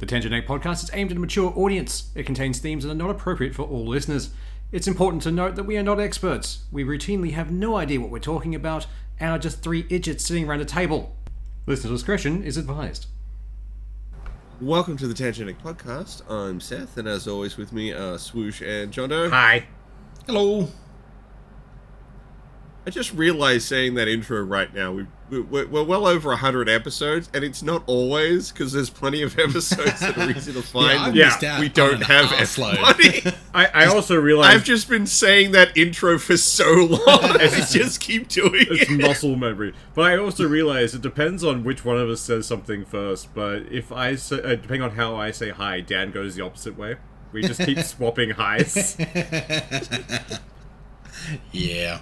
The Tangenetic podcast is aimed at a mature audience. It contains themes that are not appropriate for all listeners. It's important to note that we are not experts. We routinely have no idea what we're talking about and are just three idiots sitting around a table. Listener discretion is advised. Welcome to the Tangenetic Podcast. I'm Seth, and as always, with me are Swoosh and John Doe. Hi. Hello. I just realized saying that intro right now. We, we, we're, we're well over 100 episodes, and it's not always because there's plenty of episodes that are easy to find. I've Yeah, we don't have arseload. everybody. I, I also realized I've just been saying that intro for so long. I just keep doing it. it's it. muscle memory. But I also realized it depends on which one of us says something first. But if I say, uh, depending on how I say hi, Dan goes the opposite way. We just keep swapping highs. Yeah.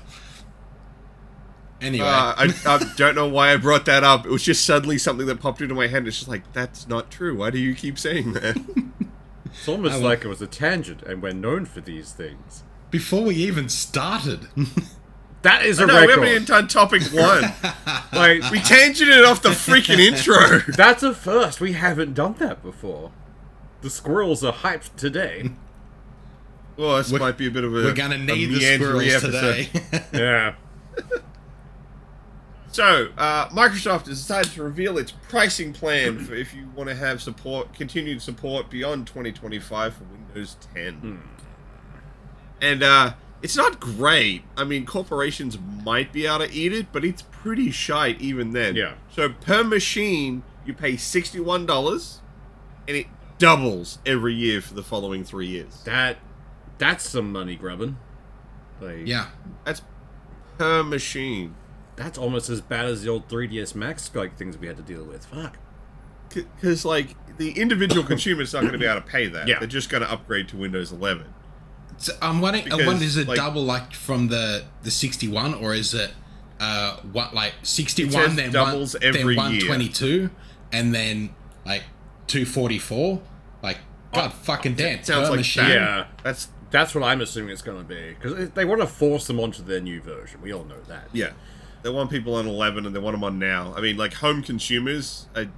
Anyway, Uh, I, I don't know why I brought that up. It was just suddenly something that popped into my head. It's just like, that's not true. Why do you keep saying that? It's almost I will- like it was a tangent, and we're known for these things. before we even started, That is a no, we record. haven't even done topic one. like, We tangented off the freaking intro. that's a first. We haven't done that before. The squirrels are hyped today. Well, this We're- might be a bit of a. we're gonna need the squirrels episode. today. Yeah. So, uh, Microsoft has decided to reveal its pricing plan for if you want to have support, continued support beyond 2025 for Windows 10. And uh, it's not great. I mean, corporations might be able to eat it, but it's pretty shite even then. Yeah. So per machine, you pay $61, and it doubles every year for the following three years. That that's some money grubbing. Like yeah. That's per machine. That's almost as bad as the old 3DS Max like things we had to deal with. Fuck. because like the individual consumer is not going to be able to pay that. Yeah. They're just going to upgrade to Windows 11. So I'm wondering, I Because, wonder, is it like- double like from the the 61, or is it uh what like 61 then doubles one, every then year. 122 and then like 244? Like God fucking damn, sounds like machine. that. Yeah. That's That's what I'm assuming it's going to be because they want to force them onto their new version. We all know that. yeah. They want people on 11 and they want them on now. I mean, like home consumers. I,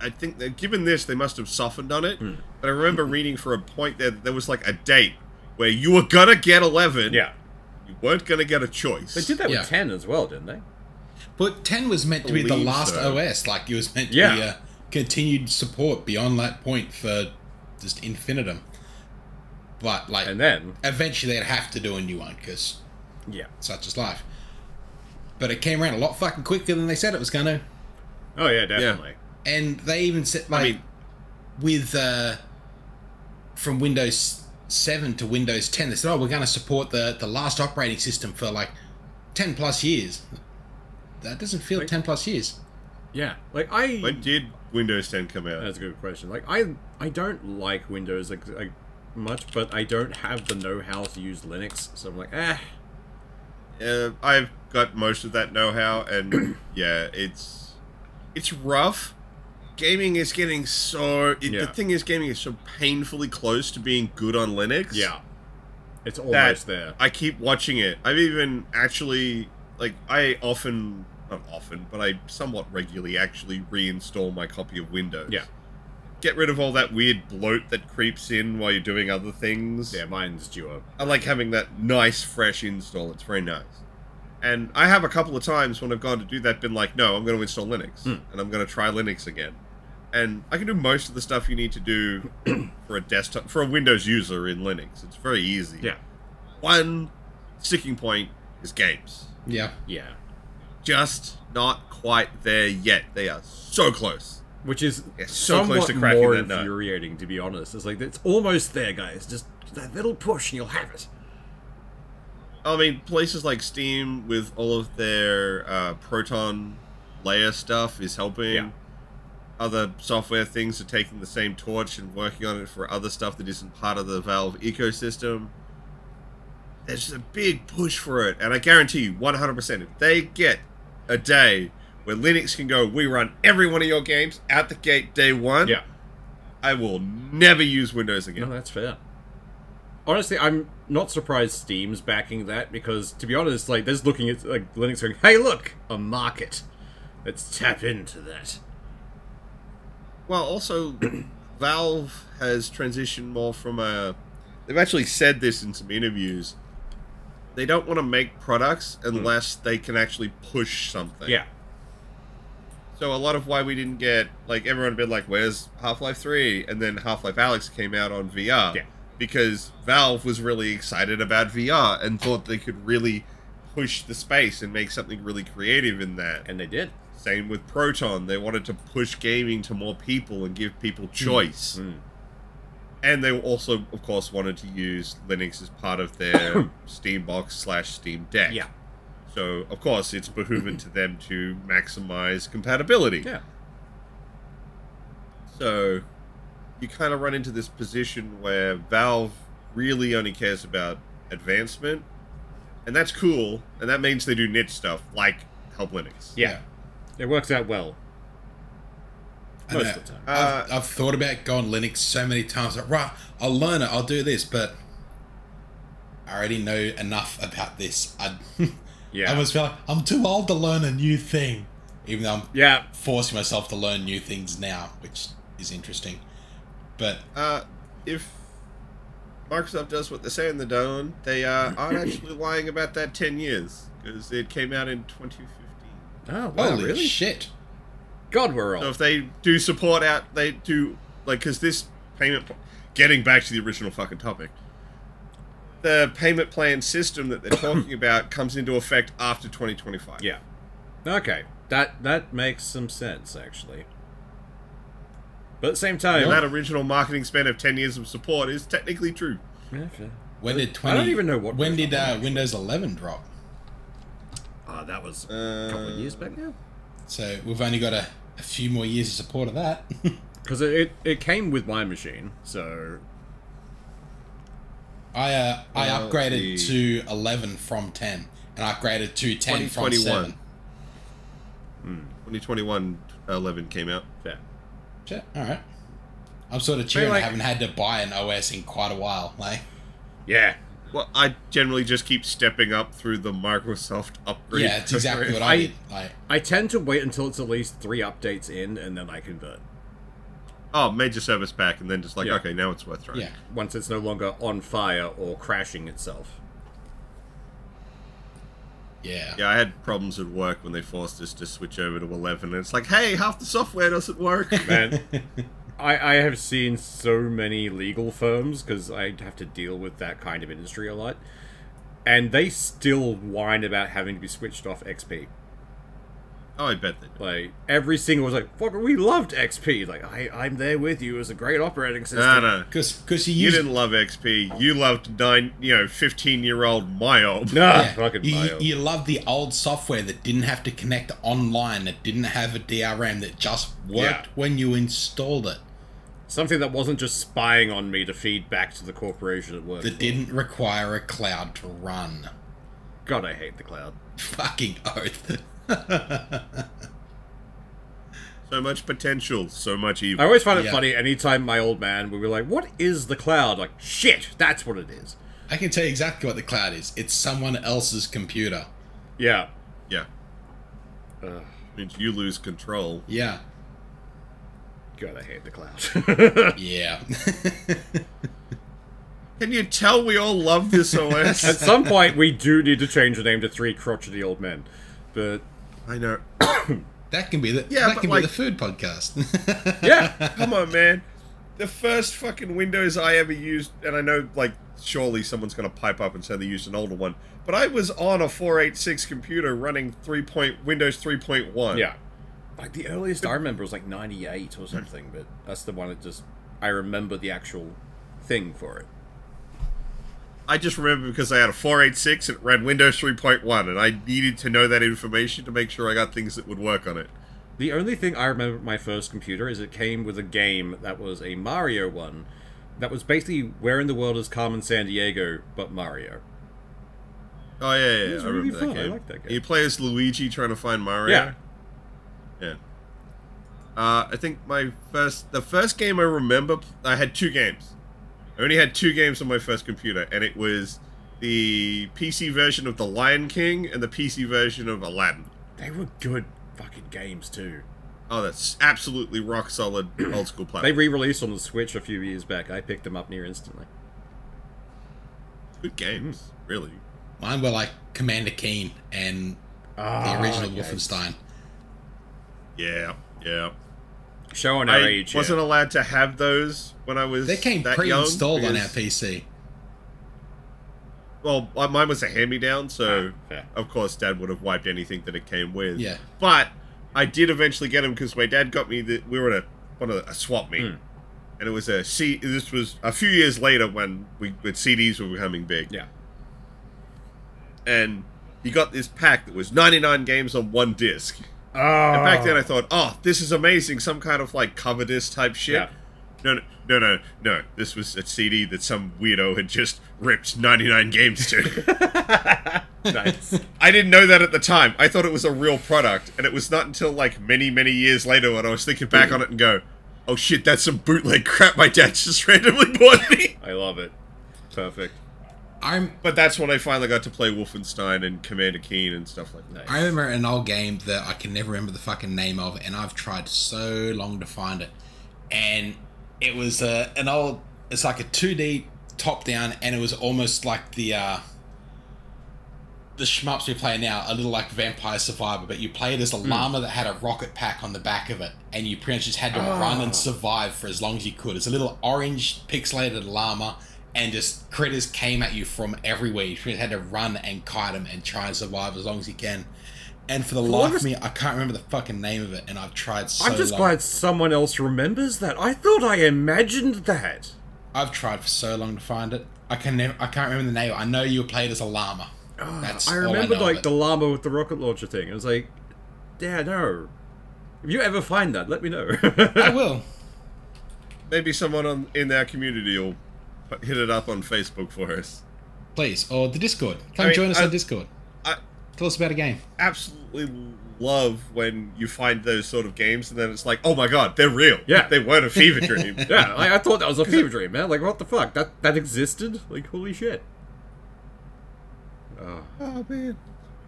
I think that given this, they must have softened on it. Hmm. But I remember reading for a point that there was like a date where you were gonna get 11. Yeah. You weren't gonna get a choice. They did that Yeah. with 10 as well, didn't they? But 10 was meant to be the last so. OS. Like it was meant to Yeah. be a continued support beyond that point for just infinitum. But like, And then, eventually they'd have to do a new one because yeah. such is life. But it came around a lot fucking quicker than they said it was going to. Oh yeah, definitely. And they even said like I mean, with uh, from Windows 7 to Windows 10, they said, "Oh, we're going to support the the last operating system for like 10 plus years." That doesn't feel Like- 10 plus years. Yeah. Like I. when did Windows 10 come out? That's a good question. Like I, I don't like Windows like, like much, but I don't have the know-how to use Linux, so I'm like, eh. Uh, I've got most of that know-how, and yeah, it's it's rough. Gaming is getting so. It, Yeah. The thing is, gaming is so painfully close to being good on Linux. Yeah. It's almost there. I keep watching it. I've even actually like I often, not often, but I somewhat regularly actually reinstall my copy of Windows. Yeah. Get rid of all that weird bloat that creeps in while you're doing other things. Yeah, mine's Duo. I like having that nice, fresh install. It's very nice. And I have a couple of times when I've gone to do that, been like, no, I'm going to install Linux, Hmm. and I'm going to try Linux again. And I can do most of the stuff you need to do for a desktop, for a Windows user in Linux. It's very easy. Yeah. One sticking point is games. Yeah. Yeah. Just not quite there yet. They are so close. Which is Yeah, so close to cracking more that nut. infuriating, to be honest. It's like it's almost there, guys. Just that little push, and you'll have it. I mean, places like Steam with all of their uh, Proton layer stuff is helping. Yeah. Other software things are taking the same torch and working on it for other stuff that isn't part of the Valve ecosystem. There's a big push for it, and I guarantee you, 100%, if they get a day where Linux can go, we run every one of your games out the gate day one, Yeah. I will never use Windows again. No, that's fair. Honestly, I'm not surprised Steam's backing that because, to be honest, like, there's looking at like Linux going, "Hey, look, a market. Let's tap into that." Well, also, Valve has transitioned more from a. They've actually said this in some interviews. They don't want to make products hmm. unless they can actually push something. Yeah. So a lot of why we didn't get like everyone been like, "Where's Half Life 3? and then Half Life Alyx came out on VR. Yeah. Because Valve was really excited about VR and thought they could really push the space and make something really creative in that. And they did. Same with Proton. They wanted to push gaming to more people and give people choice. Mm. And they also, of course, wanted to use Linux as part of their Steambox slash Steam Deck. Yeah. So, of course, it's behooving to them to maximize compatibility. Yeah. So, you kind of run into this position where Valve really only cares about advancement, and that's cool, and that means they do niche stuff like Help Linux. Yeah. It works out well. I Most know. of the time. Uh, I've, I've thought about going Linux so many times. Like, right, I'll learn it. I'll do this, but I already know enough about this. I, Yeah. I almost feel like I'm too old to learn a new thing, even though I'm Yeah. forcing myself to learn new things now, which is interesting. But Uh, if Microsoft does what they say saying they're doing, they uh, aren't actually lying about that 10 years, because it came out in 2015. Oh, wow, holy really? shit! God, we're old. So if they do support out, they do like because this payment. Getting back to the original fucking topic, the payment plan system that they're talking about comes into effect after 2025. Yeah. Okay. That that makes some sense, actually. But at the same time, And that original marketing span of 10 years of support is technically true. Yeah, fair. When did I don't even know what When did uh. Windows 11 drop? Ah, that was a Uh, couple of years back now. So we've only got a, a few more years of support of that. Because it, it it came with my machine, so I uh, I Uh, upgraded see. to 11 from 10, and I upgraded to 10 from 2021. 7. 2021 11 came out. yeah. Shit, all right. I'm sort of cheering. like- I haven't had to buy an OS in quite a while. Like, Yeah. Well, I generally just keep stepping up through the Microsoft upgrade. yeah, it's exactly what I, I- did. Like, I tend to wait until it's at least three updates in, and then I convert. Oh, major service pack, and then just like, Yeah. okay, now it's worth trying. yeah, Once it's no longer on fire or crashing itself. Yeah, Yeah, I had problems at work when they forced us to switch over to 11, and it's like, hey, half the software doesn't work. Man, I, I have seen so many legal firms because I have to deal with that kind of industry a lot, and they still whine about having to be switched off XP. Oh, I bet they do. Like every single was like, "Fuck, we loved XP." Like I, I'm there with you. It was a great operating system. No, no. because because you You didn't love XP. You loved nine, you know, 15 year old MYOB. Nah, yeah, Ah, fucking you, bio. you love the old software that didn't have to connect online, that didn't have a DRM, that just worked Yeah. when you installed it, Something that wasn't just spying on me to feed back to the corporation at work. that didn't require a cloud to run. God, I hate the cloud. Fucking oath. So much potential, so much evil. I always find it Yeah. funny anytime my old man would be like, "What is the cloud?" Like, shit, that's what it is. I can tell you exactly what the cloud is. It's someone else's computer. Yeah. Yeah. Ugh, means you lose control. Yeah. God, I hate the cloud. Yeah. Can you tell we all love this OS? At some point, we do need to change the name to Three Crotchety Old Men. But I know. that can be the Yeah, that can like- be the food podcast. yeah, Come on, man. The first fucking Windows I ever used, and I know, like, surely someone's going to pipe up and say they used an older one, but I was on a 486 computer running 3. Point, Windows 3.1. yeah. Like the earliest I remember was like '98 or something, but that's the one that just I remember the actual thing for it. I just remember because I had a 486 and it ran Windows 3.1, and I needed to know that information to make sure I got things that would work on it. The only thing I remember my first computer is it came with a game that was a Mario one, that was basically Where in the World is Carmen San Diego, but Mario. Oh, yeah, yeah, yeah. was I really remember fun. that I game. like that game. You play as Luigi trying to find Mario. Yeah. Yeah. Uh, I think my first, the first game I remember, I had two games. I only had two games on my first computer, and it was the PC version of The Lion King and the PC version of Aladdin. They were good fucking games too. Oh, that's absolutely rock solid old school play. They re-released on the Switch a few years back. I picked them up near instantly. Good games, really. Mine were like Commander Keen and Ah, the original yes. Wolfenstein. Yeah, yeah. Showing our I age. wasn't allowed to have those when I was They came that pre-installed young on our PC. Well, uh, mine was a hand-me-down, so Ah, of course Dad would have wiped anything that it came with. Yeah. But I did eventually get them because my dad got me. The, we were at a one of the, a swap meet, Hmm. and it was a C. This was a few years later when we when CDs were becoming big, Yeah. and he got this pack that was 99 games on one disc. Oh. And back then oh. I thought, oh, this is amazing, some kind of like cover disc type shit. Yeah. No, no, no, no, no. This was a CD that some weirdo had just ripped 99 games to. nice. I didn't know that at the time. I thought it was a real product, and it was not until like many, many years later when I was thinking back on it and go, "Oh shit, that's some bootleg crap my dad just randomly bought me." I love it. Perfect. I'm But that's when I finally got to play Wolfenstein and Commander Keen and stuff like that. I remember an old game that I can never remember the fucking name of, and I've tried so long to find it. And it was uh, an old, it's like a 2D top down, and it was almost like the uh, the shmups we play now, a little like Vampire Survivor, but you played as a llama that had a rocket pack on the back of it, and you pretty much just had to run and survive for as long as you could. It's a little orange pixelated llama. And just critters came at you from everywhere. You had to run and kite them and try and survive as long as you can. And for the life of me, I can't remember the fucking name of it, and I've tried so I'm just long. glad someone else remembers that. I thought I imagined that. I've tried for so long to find it. I can never, I can't remember the name. I know you played as a llama. Ah, That's I remember know like the llama with the rocket launcher thing. I was like, yeah, no. If you ever find that, let me know. I will. Maybe someone on in our community will put- hit it up on Facebook for us. Please. Or the Discord. Come I mean, join us I- on Discord. I Tell us about a game. absolutely love when you find those sort of games and then it's like, oh my god, they're real. Yeah. they weren't a fever dream. yeah, I, I thought that was a fever dream, man. Like, what the fuck? That that existed? Like, holy shit. Oh, Oh man.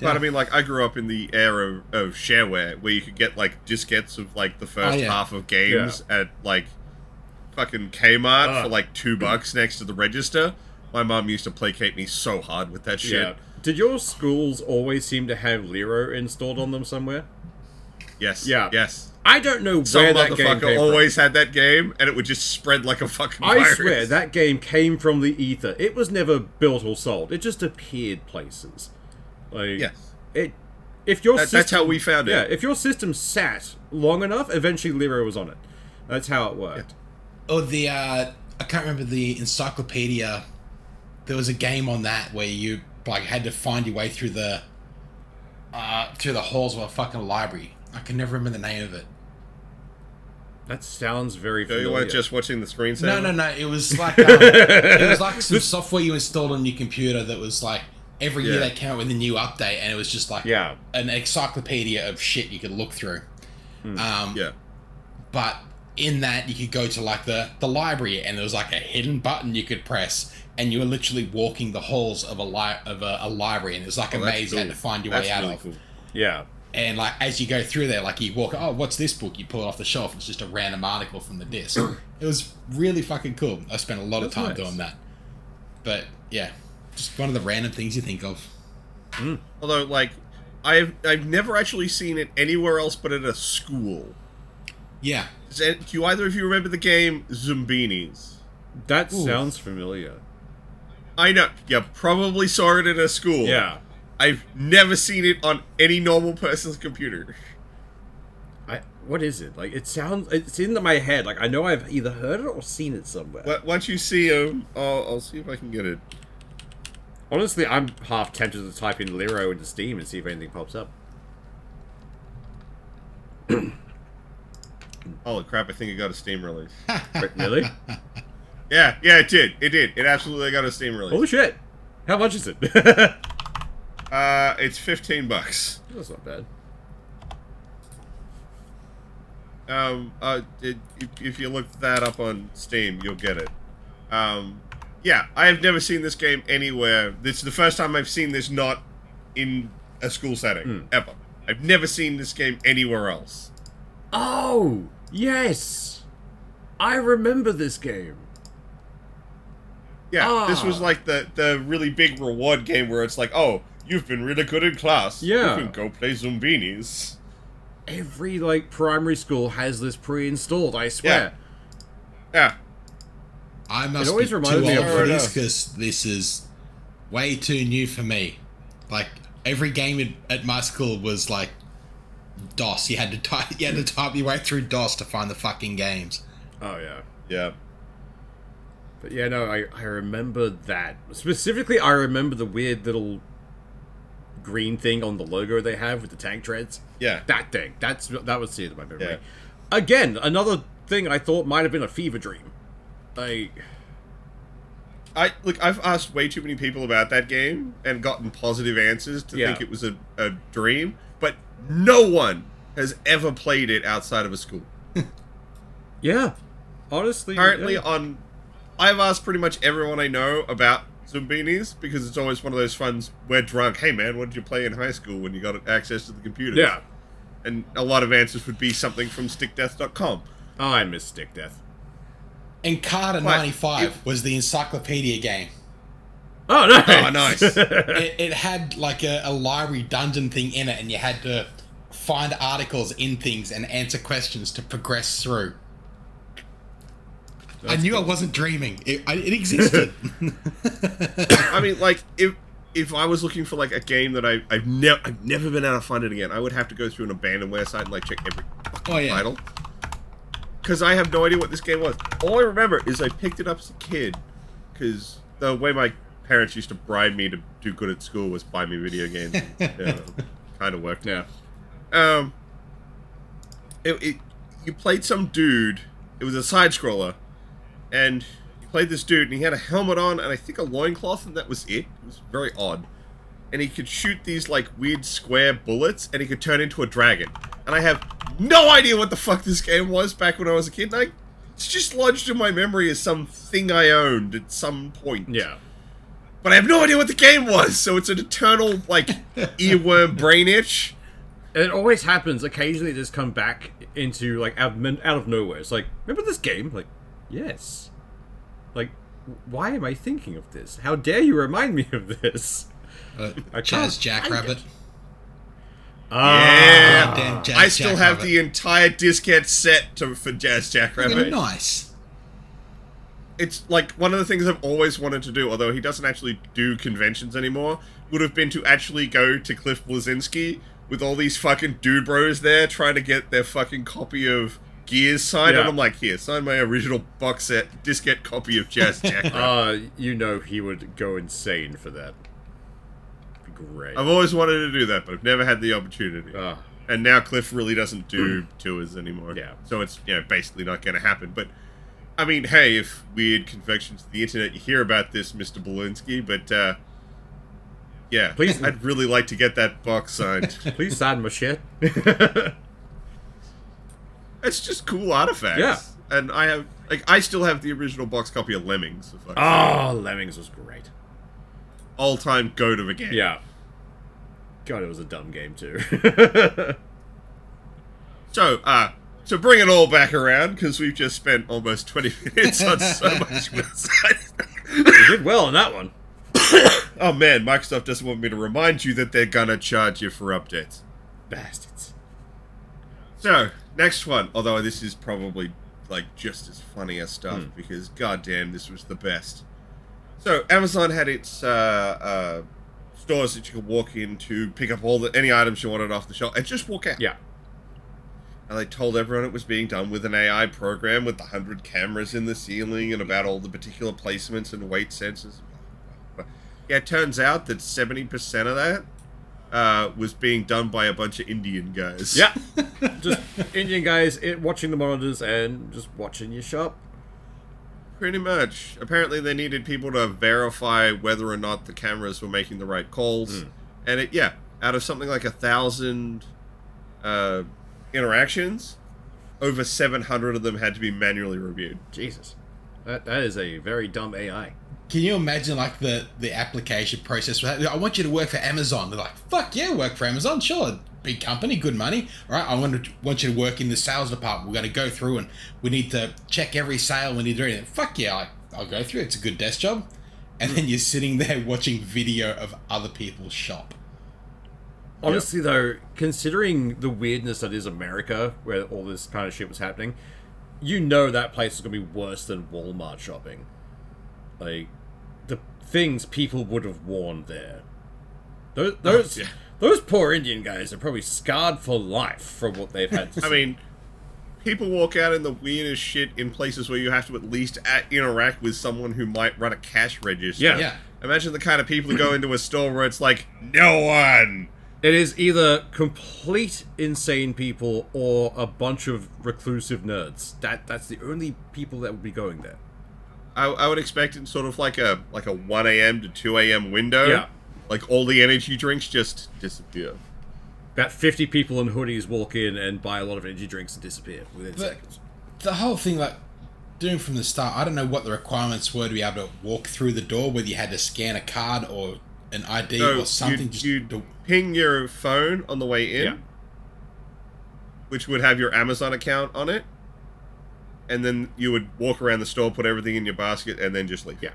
But I mean, like, I grew up in the era of, of shareware, where you could get like diskettes of like the oh, first Oh, yeah. half of games at like fucking Kmart Ugh. for like two bucks next to the register. My mom used to placate me so hard with that shit. yeah. Did your schools always seem to have Lero installed on them somewhere? Yes. Yeah. Yes. I don't know Some where that game motherfucker came always had that game, and it would just spread like a fucking from. I virus. swear that game came from the ether. It was never built or sold. It just appeared places. Like Yes. it. If your That- that's how we found it. Yeah, if your system sat long enough, eventually Lero was on it. That's how it worked. Or the, uh, I can't remember the encyclopedia. There was a game on that where you like had to find your way through the, uh, through the halls of a fucking library. I can never remember the name of it. That sounds very So you weren't just watching the screensaver? No, no, no. It was like um, it was like some software you installed on your computer that was like every year Yeah. they came out with a new update, and it was just like Yeah. an encyclopedia of shit you could look through. Um, Yeah. But in that, you could go to like the the library, and there was like a hidden button you could press, and you were literally walking the halls of a li- of a, a library, and it was like a Oh, that's maze you had to find your That's way out really of. cool. Yeah. And like as you go through there, like you walk, oh, what's this book? You pull it off the shelf. It's just a random article from the disc. it was really fucking cool. I spent a lot of time nice. doing that. But yeah, just one of the random things you think of. Mm. Although, like, I've I've never actually seen it anywhere else but at a school. Yeah, Does any- Do you either of you remember the game Zoombinis? That Ooh. sounds familiar. I know. You probably saw it in a school. Yeah. I've never seen it on any normal person's computer. I what is it? Like it sounds it's in my head. Like I know I've either heard it or seen it somewhere. But once you see him, I'll, I'll see if I can get it. Honestly, I'm half tempted to type in Lero into Steam and see if anything pops up. Holy crap! I think it got a Steam release. Really? yeah, yeah, it did. It did. It absolutely got a Steam release. Holy shit! How much is it? Uh, it's fifteen bucks. That's not bad. Um, uh, it, if, if you look that up on Steam, you'll get it. Um, yeah, I have never seen this game anywhere. This is the first time I've seen this not in a school setting Hmm. ever. I've never seen this game anywhere else. Oh, yes. I remember this game. Yeah, this Ah. was like the the really big reward game where it's like, oh, you've been really good in class. Yeah. you can go play Zoombinis. Every like primary school has this pre-installed, I swear. Yeah, I must it always be reminded too me old of- for this because this is way too new for me. Like every game at, at my school was like DOS. You had to type, you had to type your way through DOS to find the fucking games. Oh yeah. yeah. But yeah, no, I, I remember that. Specifically, I remember the weird little green thing on the logo they have with the tank treads. Yeah. That thing. That's that was seared in my memory. Yeah. Again, another thing I thought might have been a fever dream. I I look. I've asked way too many people about that game and gotten positive answers to Yeah. think it was a, a dream, but no one has ever played it outside of a school. yeah, honestly, Apparently, yeah. on I've asked pretty much everyone I know about Zoombinis because it's always one of those funds. We're drunk. Hey man, what did you play in high school when you got access to the computer? yeah. and a lot of answers would be something from stickdeath.com. Oh, I miss Stick Death. Encarta What? 95 was the encyclopedia game. Oh no! Oh, nice. It, it had like a, a library dungeon thing in it, and you had to find articles in things and answer questions to progress through. I knew I wasn't dreaming. It, I, it existed. I mean, like if if I was looking for like a game that I I've never I've never been able to find it again, I would have to go through an abandonware site and like check every oh yeah. title. Because I have no idea what this game was. All I remember is I picked it up as a kid. Because the way my parents used to bribe me to do good at school was buy me video games. yeah, kind of worked. yeah. Um, it, it you played some dude. It was a side scroller, and you played this dude, and he had a helmet on, and I think a loincloth, and that was it. It was very odd. And he could shoot these like weird square bullets, and he could turn into a dragon. And I have no idea what the fuck this game was back when I was a kid. And I, it's just lodged in my memory as something I owned at some point Yeah. but I have no idea what the game was. So it's an eternal like earworm brain itch. And it always happens. Occasionally, it just come back into like out, of- out of nowhere. It's like, remember this game? Like, yes. Like, why am I thinking of this? How dare you remind me of this? Uh, I Jazz Jackrabbit. it. Ah, Yeah. Goddamn Jazz I still have Jackrabbit. the entire diskette set to, for Jazz Jackrabbit. Nice. It's like one of the things I've always wanted to do, although he doesn't actually do conventions anymore, would have been to actually go to Cliff Bleszinski with all these fucking dude bros there trying to get their fucking copy of Gears signed. And Yeah. I'm like, here, sign my original box set diskette copy of Jazz Jackrabbit. Uh, you know he would go insane for that. Great. I've always wanted to do that, but I've never had the opportunity. Ah. and now Cliff really doesn't do tours anymore. Yeah. So it's you know basically not going to happen. But I mean, hey, if weird confections to the internet, you hear about this, Mr. Bleszinski, but uh, yeah, Please- I'd really like to get that box signed. Please sign my shit. it's just cool artifacts. Yeah. And I have like I still have the original box copy of Lemmings. Oh, Lemmings was great. all time goat of a game. Yeah. God, it was a dumb game too. So, uh, to bring it all back around, because we've just spent almost 20 minutes on so much website. you did well on that one. Oh man, Microsoft doesn't want me to remind you that they're gonna charge you for updates. Bastards. So, next one, although this is probably like just as funny as stuff because goddamn, this was the best. So, Amazon had its uh, uh, stores that you could walk in to pick up all the any items you wanted off the shelf and just walk out. Yeah. And they told everyone it was being done with an AI program with the hundred cameras in the ceiling and about all the particular placements and weight sensors. Yeah, it turns out that seventy percent of that uh, was being done by a bunch of Indian guys. Yeah. just Indian guys it, watching the monitors and just watching your shop. Pretty much. Apparently, they needed people to verify whether or not the cameras were making the right calls. And it, yeah, out of something like a thousand uh, interactions, over 700 of them had to be manually reviewed. Jesus. That, that is a very dumb AI. Can you imagine like the the application process? I want you to work for Amazon. They're like, "Fuck yeah, work for Amazon, sure." big company, good money. All right, I want to want you to work in the sales department. We're going to go through and we need to check every sale. We need to do anything. Fuck yeah, I, I'll go through. It's a good desk job. And then you're sitting there watching video of other people's shop. Honestly, though, considering the weirdness that is America, where all this kind of shit was happening, you know that place is going to be worse than Walmart shopping. Like, the things people would have worn there. Those, oh, those, yeah. those poor Indian guys are probably scarred for life from what they've had to I mean, people walk out in the weirdest shit in places where you have to at least at, interact with someone who might run a cash register. Yeah. Yeah. Imagine the kind of people who go into a store where it's like, no one. It is either complete insane people or a bunch of reclusive nerds. That that's the only people that would be going there. I, I would expect in sort of like a like a 1 a.m. to 2 a.m. window. Yeah. Like all the energy drinks just disappear. About fifty people in hoodies walk in and buy a lot of energy drinks and disappear within But- seconds. The whole thing, like doing from the start, I don't know what the requirements were to be able to walk through the door, whether you had to scan a card or an ID So or something. you just you to- ping your phone on the way in, Yeah. which would have your Amazon account on it, and then you would walk around the store, put everything in your basket, and then just leave. Yeah.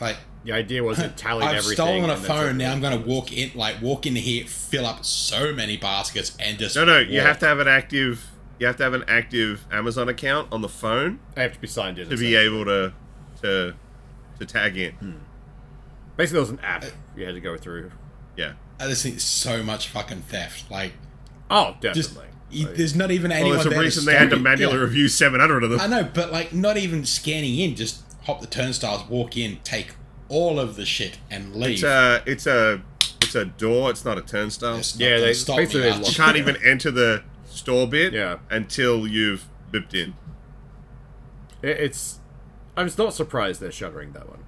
like The idea was it tallied I've everything. stolen a phone. it. Now I'm going to walk in, like walk into here, fill up so many baskets, and just No, no, you have to have an active. You have to have an active Amazon account on the phone I have to be signed in to be able to to to tag in. Hmm. Basically, there was an app you had to go through. Yeah. I just think so much fucking theft. Like, Oh, just definitely. y- Like, there's not even Well, anyone there's a reason they had to manually Yeah. review 700 of them. I know, but like not even scanning in, just hop the turnstiles, walk in, take all of the shit, and leave. It's a it's a it's a door. It's not a turnstile. Not Yeah, they- stop me basically they. You can't even enter the store bit Yeah. until you've bipped in. it's. I'm not surprised they're shuttering that one.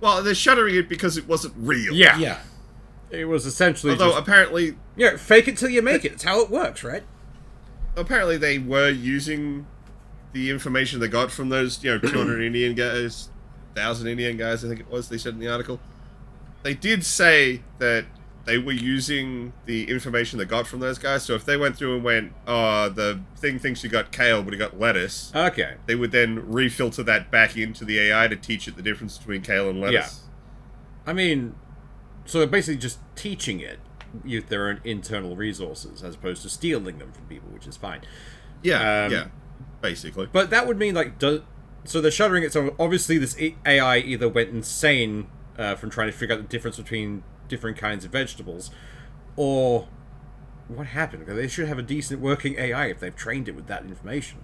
Well, they're shuttering it because it wasn't real. Yeah, Yeah, it was essentially Although just apparently yeah, fake it till you make it. It's how it works, right? apparently they were using the information they got from those, you know, 200 Indian guys, 1,000 Indian guys, I think it was, they said in the article. They did say that they were using the information they got from those guys. So if they went through and went, oh, the thing thinks you got kale, but it got lettuce, Okay. they would then refilter that back into the AI to teach it the difference between kale and lettuce. Yeah. I mean, so they're basically just teaching it with their own internal resources as opposed to stealing them from people, which is fine. Yeah, Um, yeah, basically. But that would mean like, do, so they're shuttering it. So obviously, this AI either went insane uh, from trying to figure out the difference between different kinds of vegetables, or what happened? Because they should have a decent working AI if they've trained it with that information.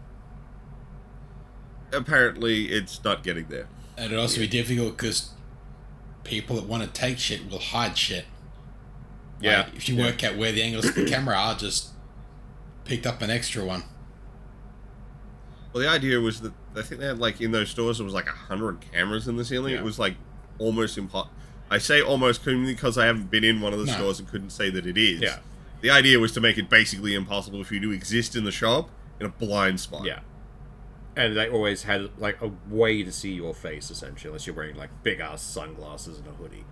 Apparently, it's not getting there. and it'd also be difficult because people that want to take shit will hide shit. Like, Yeah. if you work out where the angles of the camera are, just picked up an extra one. Well, the idea was that I think they had like in those stores there was like a hundred cameras in the ceiling. Yeah. It was like almost impossible. I say almost because I haven't been in one of the No. stores and couldn't say that it is. Yeah. The idea was to make it basically impossible for you to exist in the shop in a blind spot. Yeah. And they always had like a way to see your face essentially, unless you're wearing like big ass sunglasses and a hoodie.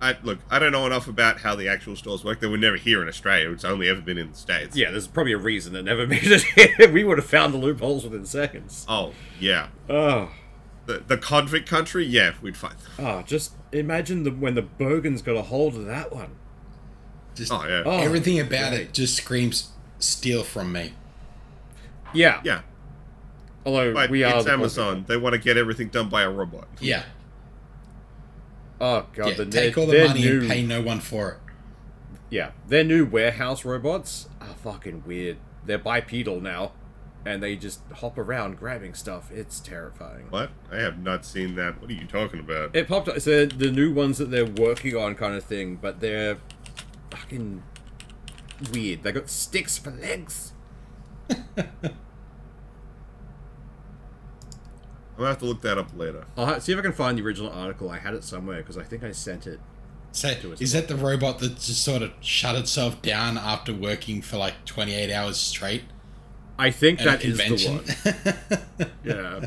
I look. I don't know enough about how the actual stores work. They were never here in Australia. It's only ever been in the states. Yeah, there's probably a reason it never made it here. we would have found the loopholes within seconds. Oh yeah. Oh, The the convict country. Yeah, we'd find them. oh, just imagine the when the Bogans got a hold of that one. Just Oh yeah. Oh, everything about great. it just screams steal from me. Yeah, Yeah. Although But we are it's the Amazon. They want to get everything done by a robot. Yeah, Oh god, yeah. the, Take all the money new, and pay no one for it. Yeah, their new warehouse robots are fucking weird. They're bipedal now, and they just hop around grabbing stuff. It's terrifying. What? I have not seen that. What are you talking about? It popped up. It's the the new ones that they're working on, kind of thing, but they're fucking weird. They got sticks for legs. I'm gonna have to look that up later. I'll ha- see if I can find the original article. I had it somewhere because I think I sent it. So us. is that the robot that just sort of shut itself down after working for like 28 hours straight? I think that is the one. Yeah.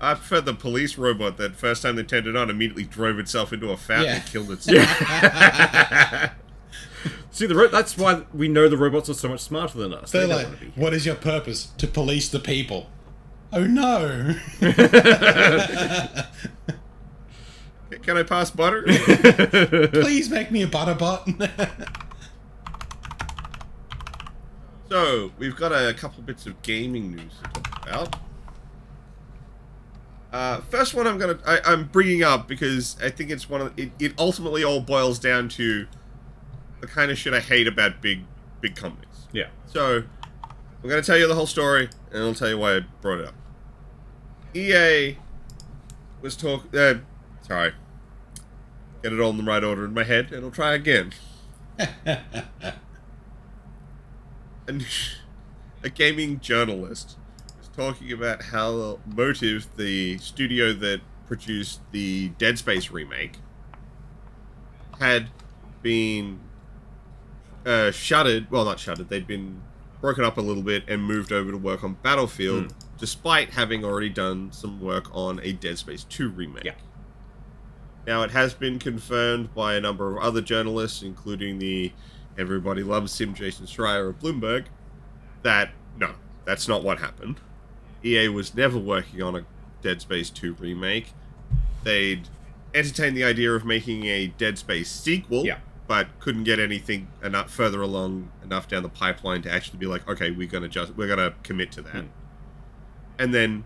I prefer the police robot that first time they turned it on immediately drove itself into a fountain Yeah. and killed itself. See, the ro- that's why we know the robots are so much smarter than us. They're they like, be. what is your purpose? To police the people. Oh no! Can I pass butter? Please make me a butter bot. so, we've got a couple bits of gaming news to talk about. Uh, first one I'm gonna I, I'm bringing up because I think it's one of it, it ultimately all boils down to the kind of shit I hate about big big companies. Yeah. So, I'm going to tell you the whole story, and I'll tell you why I brought it up. EA was talk. Uh, sorry. Get it all in the right order in my head, and I'll try again. and a gaming journalist was talking about how Motive, the studio that produced the Dead Space remake, had been uh, shuttered. Well, not shuttered. They'd been broken up a little bit and moved over to work on Battlefield, hmm. despite having already done some work on a Dead Space 2 remake. Yeah. Now, it has been confirmed by a number of other journalists, including the Everybody Loves Him Jason Schreier of Bloomberg, that no, that's not what happened. EA was never working on a Dead Space 2 remake. They'd entertained the idea of making a Dead Space sequel, Yeah. But couldn't get anything enough further along enough down the pipeline to actually be like, okay, we're gonna just we're gonna commit to that, Hmm. and then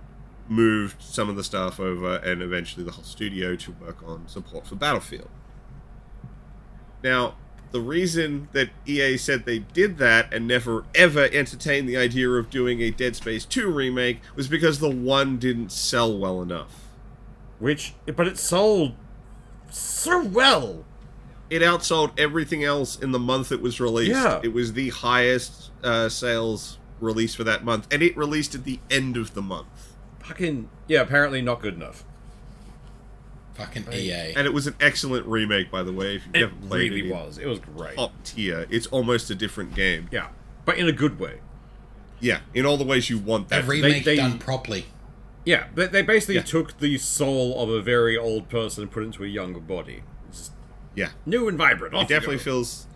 moved some of the stuff over and eventually the whole studio to work on support for Battlefield. Now, the reason that EA said they did that and never ever entertained the idea of doing a Dead Space 2 remake was because the one didn't sell well enough. Which, but it sold so well. It outsold everything else in the month it was released. Yeah. It was the highest uh, sales release for that month, and it released at the end of the month. Fucking yeah. Apparently not good enough. Fucking EA. And it was an excellent remake, by the way. If you've It never played really it, was. It was great. top tier. It's almost a different game. Yeah, but in a good way. Yeah, in all the ways you want A that. remake they- done properly. Yeah, they, they basically Yeah. took the soul of a very old person and put it into a younger body. It's just yeah, new and vibrant. Off it definitely go. feels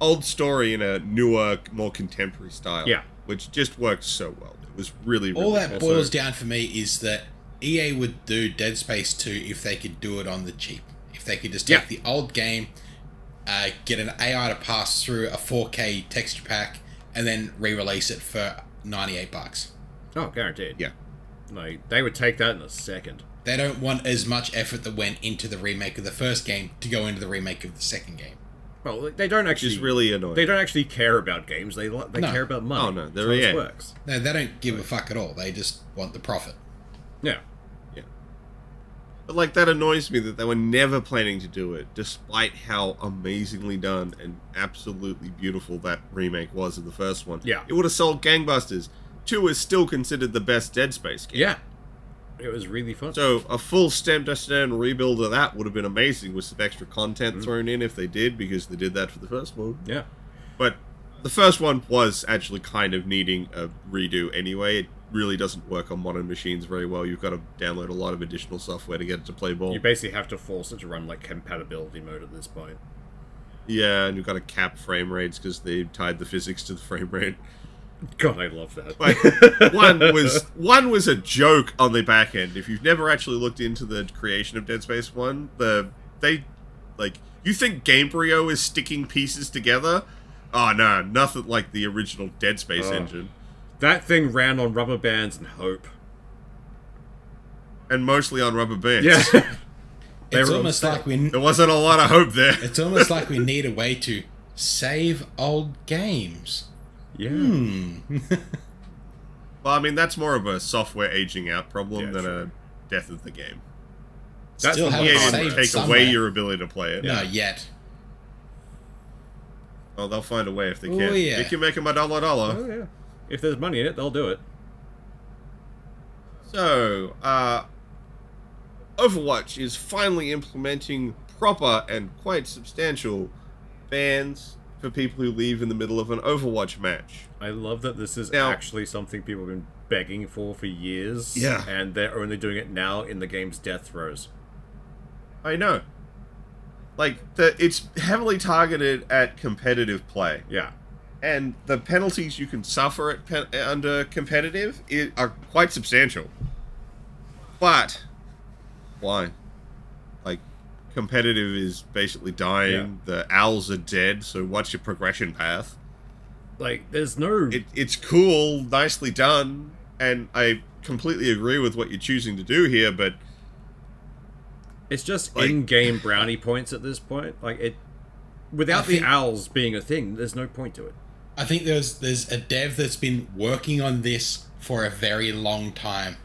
old story in a newer, more contemporary style. Yeah. which just worked so well. It was really, really All that cool. boils down for me is that EA would do Dead Space 2 if they could do it on the cheap. If they could just take Yeah. the old game, uh, get an AI to pass through a 4K texture pack, and then re-release it for 98 bucks. Oh, guaranteed. Yeah. Like they would take that in a second. They don't want as much effort that went into the remake of the first game to go into the remake of the second game. Well, they don't Which actually. is really annoying. They don't actually care about games. They they No. care about money. Oh, no, they're That's how this EA. works. No, they don't give a fuck at all. They just want the profit. Yeah. yeah. But like that annoys me that they were never planning to do it, despite how amazingly done and absolutely beautiful that remake was of the first one. Yeah. it would have sold gangbusters. Two is still considered the best Dead Space game. Yeah. It was really fun. So a full stem to stem rebuild of that would have been amazing with some extra content Mm-hmm. thrown in if they did, because they did that for the first one. yeah. But the first one was actually kind of needing a redo anyway. It really doesn't work on modern machines very well. You've got to download a lot of additional software to get it to play ball. You basically have to force it to run like compatibility mode at this point. Yeah, and you've got to cap frame rates because they tied the physics to the frame rate. God, I love that. Like one was one was a joke on the back end. If you've never actually looked into the creation of Dead Space One, the they like you think Gamebryo is sticking pieces together? Oh no, nothing like the original Dead Space Oh. engine, that thing ran on rubber bands and hope. and mostly on rubber bands. Yeah. They It's almost like we. there wasn't a lot of hope there. It's almost like we need a way to save old games. Yeah. Hmm. Well, I mean that's more of a software aging out problem Yeah, than true. a death of the game. That's Still the haven't EA hard didn't saved take somewhere. away your ability to play it. No, yet. Oh, they'll find a way if they Oh, can. yeah. They can make them a dollar dollar. Oh yeah. If there's money in it, they'll do it. So, uh, Overwatch is finally implementing proper and quite substantial bans for people who leave in the middle of an Overwatch match. I love that this is Now- actually something people have been begging for for years. Yeah. And they're only doing it now in the game's death throes. I know. Like the, it's heavily targeted at competitive play, Yeah. and the penalties you can suffer at pe- uh, under competitive i- are quite substantial. But why? Like competitive is basically dying. The owls are dead. So what's your progression path? Like, there's no. It, it's cool, nicely done, and I completely agree with what you're choosing to do here. But It's just Like- in-game brownie points at this point. Like it, without I the think- owls being a thing, there's no point to it. I think there's there's a dev that's been working on this for a very long time.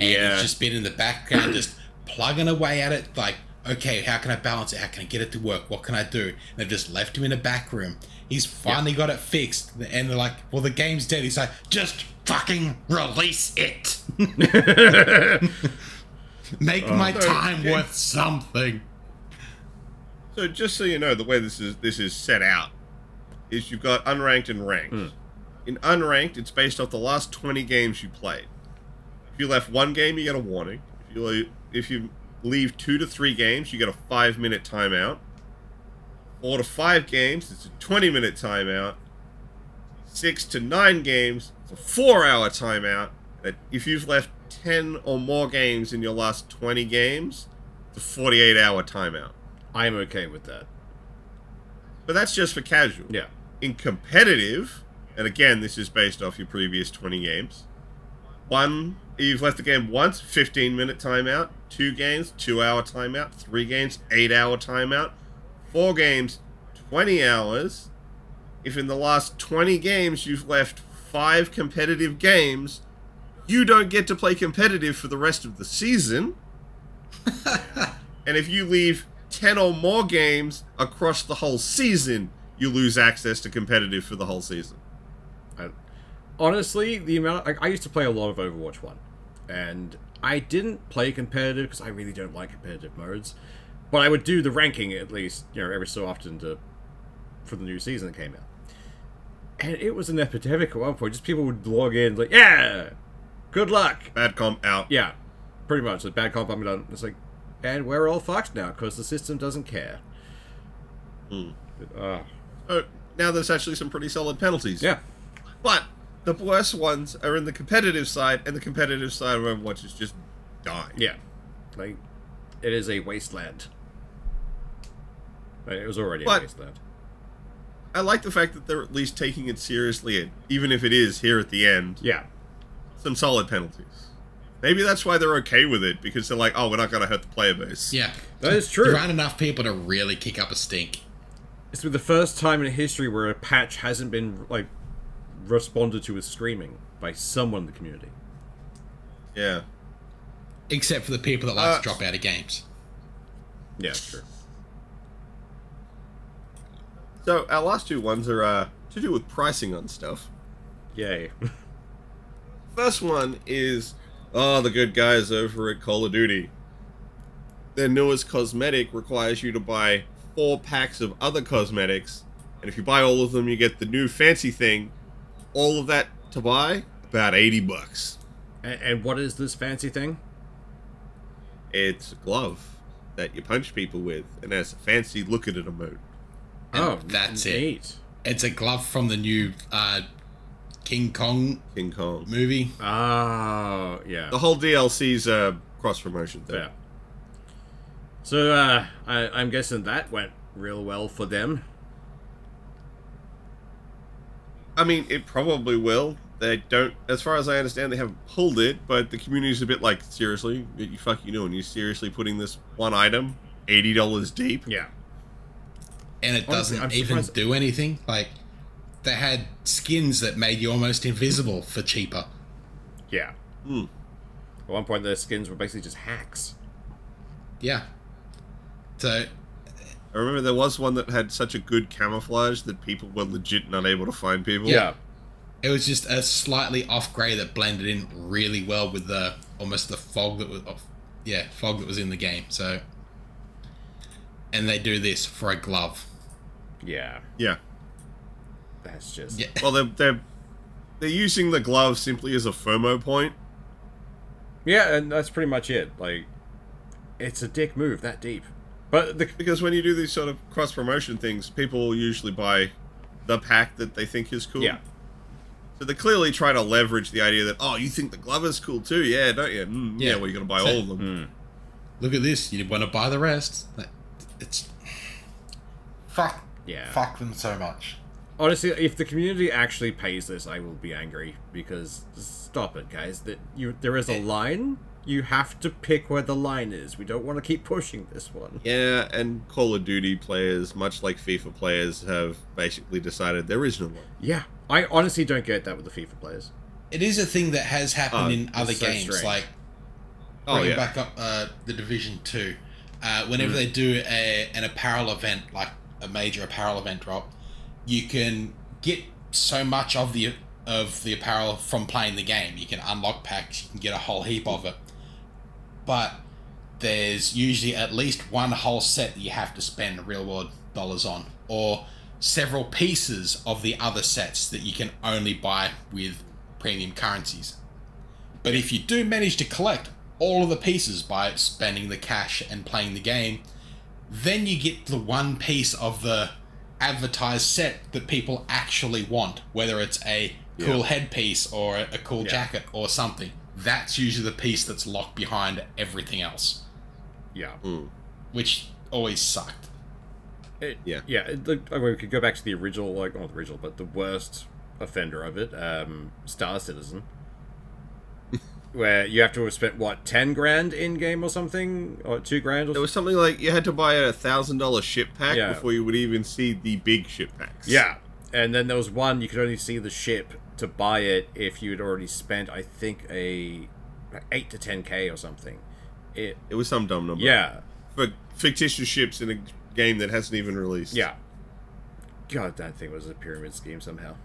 And Yeah. he's just been in the background just plugging away at it like, okay, how can I balance it? How can I get it to work? What can I do? And they've just left him in a back room. He's finally got it fixed. And they're like, well, the game's dead. He's like, just fucking release it. Make my oh. So, time yeah. worth something. So just so you know, the way this is this is set out is you've got unranked and ranked. Hmm. In unranked, it's based off the last twenty games you played. If you left one game, you get a warning. If you if you leave two to three games, you get a five minute timeout. Four to five games, it's a twenty minute timeout. Six to nine games, it's a four hour timeout. If you've left ten or more games in your last twenty games, it's a forty eight hour timeout. I'm okay with that. But that's just for casual. Yeah. In competitive, and again, this is based off your previous 20 games. One, you've left the game once, 15 minute timeout. Two games, two hour timeout. Three games, eight hour timeout. Four games, 20 hours. If in the last 20 games you've left five competitive games, you don't get to play competitive for the rest of the season. And if you leave 10 or more games across the whole season, you lose access to competitive for the whole season. I, honestly, the amount like, I used to play a lot of Overwatch One, and I didn't play competitive because I really don't like competitive modes. But I would do the ranking at least, you know, every so often to for the new season that came out. And it was an epidemic at one point. Just people would log in like, yeah, good luck. Bad comp out. Yeah, pretty much. Like bad comp, I'm done. It's like, and we're all fucked now because the system doesn't care. Hmm. Uh, Oh, now there's actually some pretty solid penalties. yeah, But the worst ones are in the competitive side, and the competitive side of Overwatch is just dying. yeah, like it is a wasteland. Like, It was already But- a wasteland. I like the fact that they're at least taking it seriously, even if it is here at the end, Yeah, some solid penalties. Maybe that's why they're okay with it, because they're like, oh, we're not going to hurt the player base. Yeah. That is true. There aren't enough people to really kick up a stink. it's been the first time in history where a patch hasn't been like responded to with screaming by someone in the community. Yeah. Except for the people that like Uh, to drop out of games. Yeah, sure. So our last two ones are uh, to do with pricing on stuff. Yay. First one is, oh, the good guys over at Call of Duty. Their newest cosmetic requires you to buy four packs of other cosmetics, and if you buy all of them, you get the new fancy thing. All of that to buy about eighty bucks. and, and what is this fancy thing? It's a glove that you punch people with, and has a fancy look at it emote. And oh, that's it. neat. It's a glove from the new uh, King Kong King Kong. movie. Oh, yeah. The whole DLC's a cross promotion thing. Yeah. So, uh, I, I'm guessing that went real well for them. I mean, it probably will. They don't, as far as I understand, they haven't pulled it, but the community's a bit like, seriously, what you fuck you doing? You seriously putting this one item eighty dollars deep? Yeah. And it Honestly, doesn't I'm even surprised- do anything. Like, they had skins that made you almost invisible for cheaper. Yeah. Hmm. At one point, their skins were basically just hacks. Yeah. So, I remember there was one that had such a good camouflage that people were legit not able to find people. Yeah. it was just a slightly off grey that blended in really well with the almost the fog that was off. Yeah, fog that was in the game. So, and they do this for a glove. Yeah. Yeah. That's just Yeah. Well, they're they're they're using the glove simply as a FOMO point. Yeah, and that's pretty much it. Like, it's a dick move that deep. But the Because when you do these sort of cross promotion things, people usually buy the pack that they think is cool. yeah, So they're clearly trying to leverage the idea that, oh, you think the glove is cool too? Yeah, don't you? Mm, yeah. Yeah. well, you're going to buy So- all of them. Look at this. You want to buy the rest? It's fuck. Yeah. Fuck them so much. honestly, if the community actually pays this, I will be angry because stop it, guys. That you there is a line. You have to pick where the line is. We don't want to keep pushing this one. Yeah, and Call of Duty players, much like FIFA players, have basically decided there is no one. Yeah, I honestly don't get that with the FIFA players. It is a thing that has happened Oh, in other so games, strange. like Oh, bringing yeah. back up uh, the Division Two. Uh, whenever they do a, an apparel event, like a major apparel event drop, you can get so much of the of the apparel from playing the game. You can unlock packs. You can get a whole heap of it, but there's usually at least one whole set that you have to spend real world dollars on, or several pieces of the other sets that you can only buy with premium currencies. But if you do manage to collect all of the pieces by spending the cash and playing the game, then you get the one piece of the advertised set that people actually want, whether it's a cool headpiece or a, a cool Yeah. jacket or something. That's usually the piece that's locked behind everything else, Yeah, which always sucked. It- Yeah. yeah. it- the- I mean, we could go back to the original, like not the original, but the worst offender of it, um, Star Citizen, where you have to have spent what ten grand in game or something, or two grand or There was something like you had to buy a thousand dollar ship pack Yeah. before you would even see the big ship packs. Yeah, and then there was one you could only see the ship to buy it if you had already spent, I think, a eight to ten k or something. It It was some dumb number. yeah For fictitious ships in a game that hasn't even released. yeah. God, that thing it was a pyramid scheme somehow.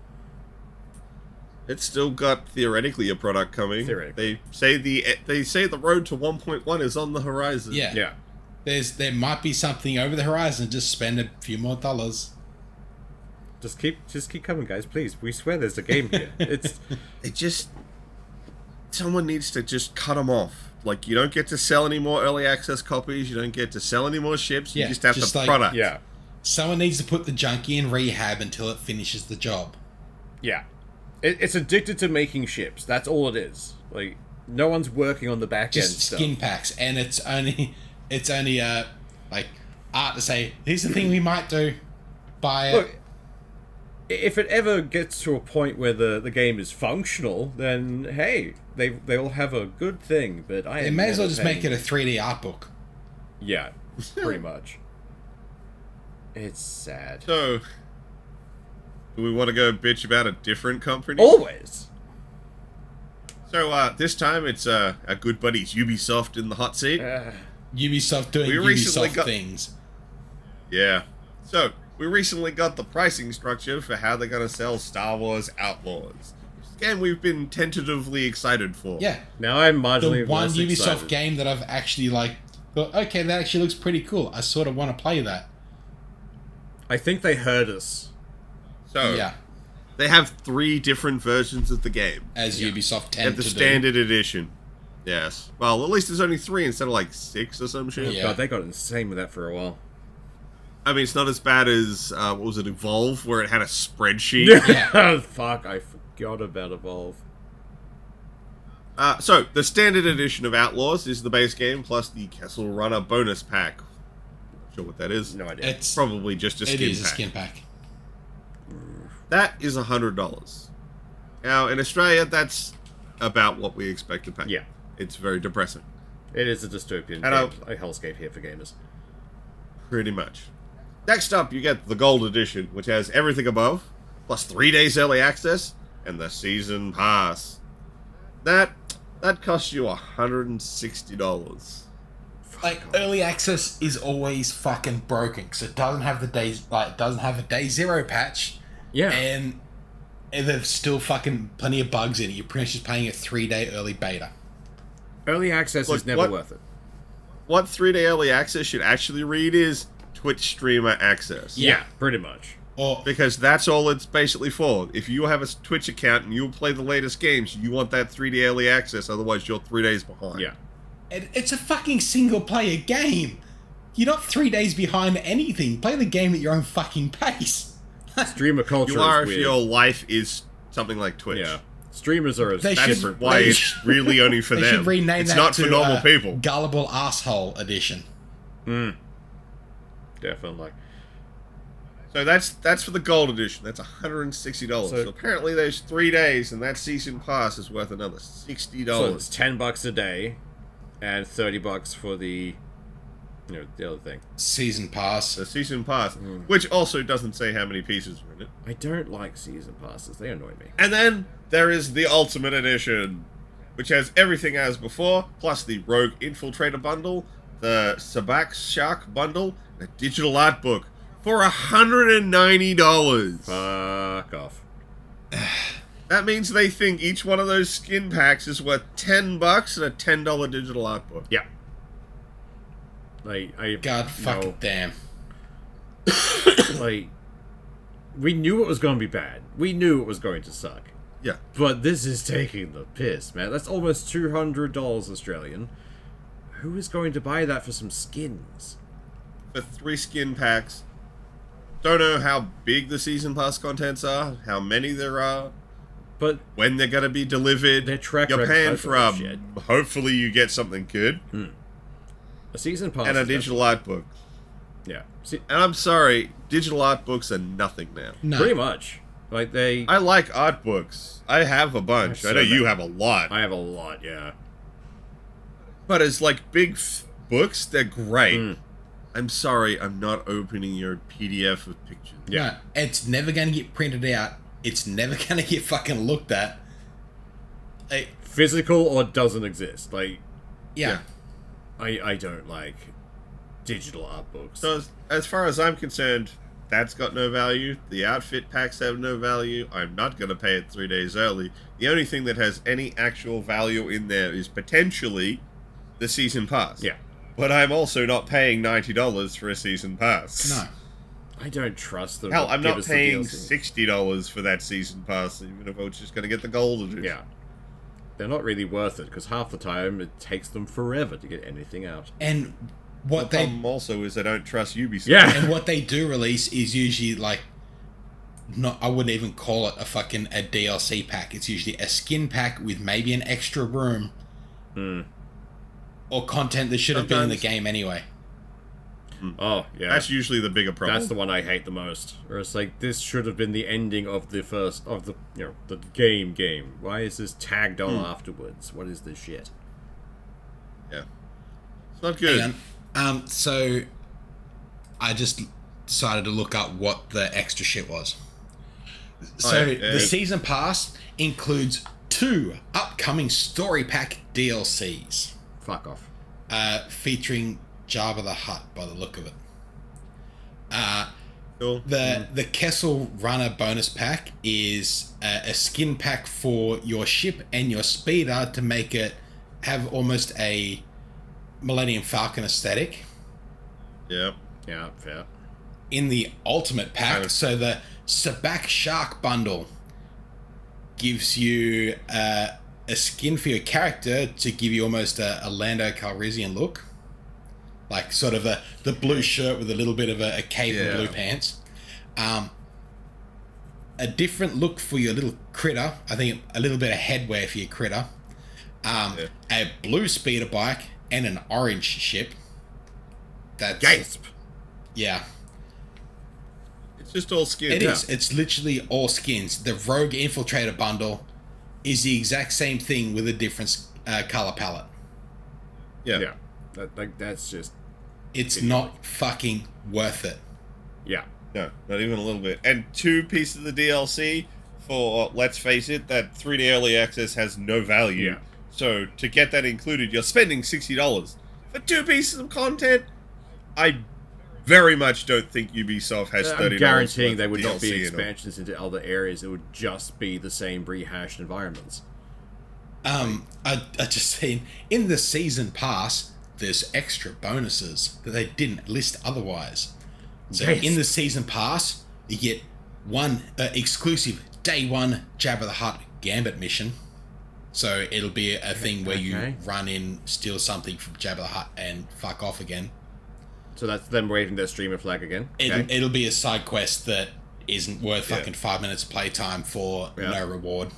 It's still got theoretically a product coming. Theoretically. They say the they say the road to 1.1 is on the horizon. Yeah. Yeah, There's there might be something over the horizon. Just spend a few more dollars. Just keep just keep coming, guys, please. We swear there's a game here. It's It just someone needs to just cut them off. Like you don't get to sell any more early access copies. You don't get to sell any more ships. You just have just the like- product. yeah, Someone needs to put the junkie in rehab until it finishes the job. yeah. It, it's addicted to making ships. That's all it is. Like no one's working on the back end Just stuff. skin packs, and it's only it's only uh like art to say here's the thing we might do. Buy it. Look, if it ever gets to a point where the, the game is functional, then hey, they they'll have a good thing. But I they may as well never just make it a 3D art book. yeah, pretty much. It's sad. So, do we want to go bitch about a different company? Always. So uh, this time it's uh, our good buddies Ubisoft in the hot seat. Uh, Ubisoft doing We Ubisoft got- things. Yeah. So we recently got the pricing structure for how they're going to sell Star Wars Outlaws. Again, we've been tentatively excited for. Yeah, now I'm marginally the one less Ubisoft excited. game that I've actually like. Thought, okay, that actually looks pretty cool. I sort of want to play that. I think they heard us. So yeah, they have three different versions of the game. as Ubisoft They tend have the to standard edition. Yes. Well, at least there's only three instead of like six or some shit. Yeah. God, they got insane with that for a while. I mean, it's not as bad as uh, what was it, Evolve, where it had a spreadsheet. Yeah. Fuck, I forgot about Evolve. Uh, so the standard edition of Outlaws is the base game plus the Kessel Runner bonus pack. Not sure what that is. No idea. It's Probably just a it skin is a pack. skin pack. That is a hundred dollars. Now in Australia, that's about what we expect to pay. Yeah. it's very depressing, It is a dystopian And game, a hellscape here for gamers. pretty much. Next up, you get the gold edition, which has everything above, plus three days early access and the season pass. That that costs you hundred and sixty dollars. Like early access is always fucking broken because it doesn't have the days like it doesn't have a day zero patch, Yeah. and, and there's still fucking plenty of bugs in it. You're pretty much just paying a three day early beta. Early access Look, is never what- worth it. What three day early access should actually read is Twitch streamer access. Yeah. pretty much. Or because that's all it's basically for. If you have a Twitch account and you play the latest games, you want that 3D early access. Otherwise, you're three days behind. Yeah. it, it's a fucking single player game. You're not three days behind anything. Play the game at your own fucking pace. Streamer culture you are is if weird. your life is something like Twitch. Yeah. Streamers are a They That's should- why it's really only for they them. should rename it's that not to for normal uh, people. Gullible Asshole Edition. Definitely. Like. So that's that's for the gold edition. That's $160. So- So, apparently there's three days, and that season pass is worth another $60. So it's ten bucks a day, and thirty bucks for the, you know, the other thing. Season pass. the season pass, Hmm. which also doesn't say how many pieces are in it. I don't like season passes. They annoy me. And then there is the Ultimate Edition, which has everything as before, plus the Rogue Infiltrator bundle, the Sabacc Shark bundle, and a digital art book for $190. Fuck off. That means they think each one of those skin packs is worth 10 bucks and a $10 digital art book. Yeah. Like I God fucking no, damn. like we knew it was going to be bad. We knew it was going to suck. Yeah. But this is taking the piss, man. That's almost two hundred dollars Australian. Who is going to buy that for some skins? For three skin packs. Don't know how big the season pass contents are, how many there are, But when they're going to be delivered. Their track You're record paying has for been um, shit. hopefully you get something good a season pass and a is digital art book. Yeah. See, And I'm sorry, digital art books are nothing now. No. pretty much. Like they, I like art books. I have a bunch. I I know have you have a lot. I have a lot. Yeah. But as like big f- books, they're great. Mm. I'm sorry, I'm not opening your PDF of pictures. Yeah. No, it's never going to get printed out. It's never going to get fucking looked at. Like, Physical or doesn't exist. Like yeah. I, I don't like digital art books. So as, as far as I'm concerned, that's got no value. The outfit packs have no value. I'm not going to pay it three days early. The only thing that has any actual value in there is potentially the season pass. yeah. But I'm also not paying ninety dollars for a season pass. No. I don't trust them. Hell, I'm not paying sixty dollars for that season pass, even if I was just going to get the gold edition. Yeah. They're not really worth it because half the time it takes them forever to get anything out. And The what they problem also is I don't trust Ubisoft. Yeah. and what they do release is usually like not I wouldn't even call it a fucking a DLC pack. It's usually a skin pack with maybe an extra room. Hmm. Or content that should have been in the game anyway. Oh, yeah. That's usually the bigger problem. That's the one I hate the most. Or it's like this should have been the ending of the first of the you know the game game. Why is this tagged on Hmm. afterwards? What is this shit? yeah. It's not good. Hang on. Um, so I just decided to look up what the extra shit was. So Oh, yeah, the season pass includes two upcoming story pack DLCs, Fuck off. uh, featuring Jabba the Hutt by the look of it. Uh, Cool. the the Kessel Runner bonus pack is a, a skin pack for your ship and your speeder to make it have almost a Millennium Falcon aesthetic. Yep. Yeah, fair. in the ultimate pack. Kind So the Sabacc Shark bundle gives you uh, a skin for your character to give you almost a, a Lando Calrissian look, like sort of a the blue shirt with a little bit of a, a cape and blue pants. Um, a different look for your little critter. I think a little bit of headwear for your critter. Um, Yeah. A blue speeder bike and an orange ship. That's Gasp. yeah. It's just all skins. It yeah. is. It's literally all skins. The Rogue Infiltrator bundle is the exact same thing with a different uh, color palette. Yeah. Yeah. That, like that's just It's not fucking worth it. yeah. No, not even a little bit. And two pieces of the DLC for, let's face it, that 3D early access has no value. Yeah. So to get that included, you're spending $60. For two pieces of content, I very much don't think Ubisoft has $30 I'm guaranteeing worth they of would not DLC be in expansions into other areas. It would just be the same rehashed environments. Um, I, I just seen in the season pass, there's extra bonuses that they didn't list otherwise. So Yes. in the season pass, you get one uh, exclusive day one Jabba the Hutt Gambit mission. So it'll be a thing where you run in, steal something from Jabba the Hutt, and fuck off again. So that's them waving their streamer flag again. It, Okay. It'll be a side quest that isn't worth Yeah. fucking five minutes of playtime for Yeah. no reward.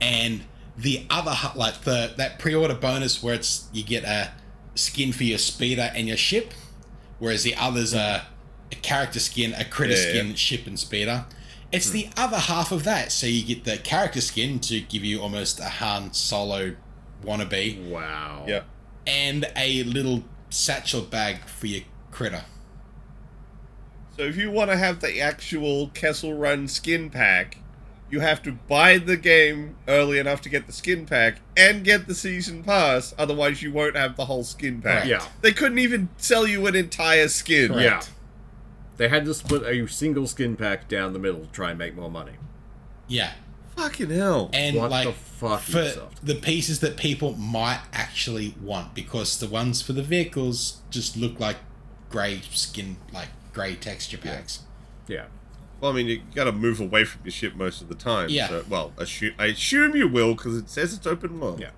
And the other like the that pre-order bonus where it's you get a skin for your speeder and your ship, whereas the others are a character skin, a critter Yeah, yeah. skin, ship and speeder. It's the other half of that. So you get the character skin to give you almost a Han Solo wannabe, wow. Yeah. and a little satchel bag for your critter. So if you want to have the actual Kessel Run skin pack, you have to buy the game early enough to get the skin pack and get the season pass. Otherwise, you won't have the whole skin pack. Correct. Yeah. They couldn't even sell you an entire skin. Correct. Yeah. They had to split a single skin pack down the middle to try and make more money. Yeah. Fucking hell. and What like the fuck, for Ubisoft? the pieces that people might actually want because the ones for the vehicles just look like grey skin like grey texture packs Yeah. Well, I mean, you got to move away from your ship most of the time. Yeah. So, well, assume, I assume you will because it says it's open world. Yeah.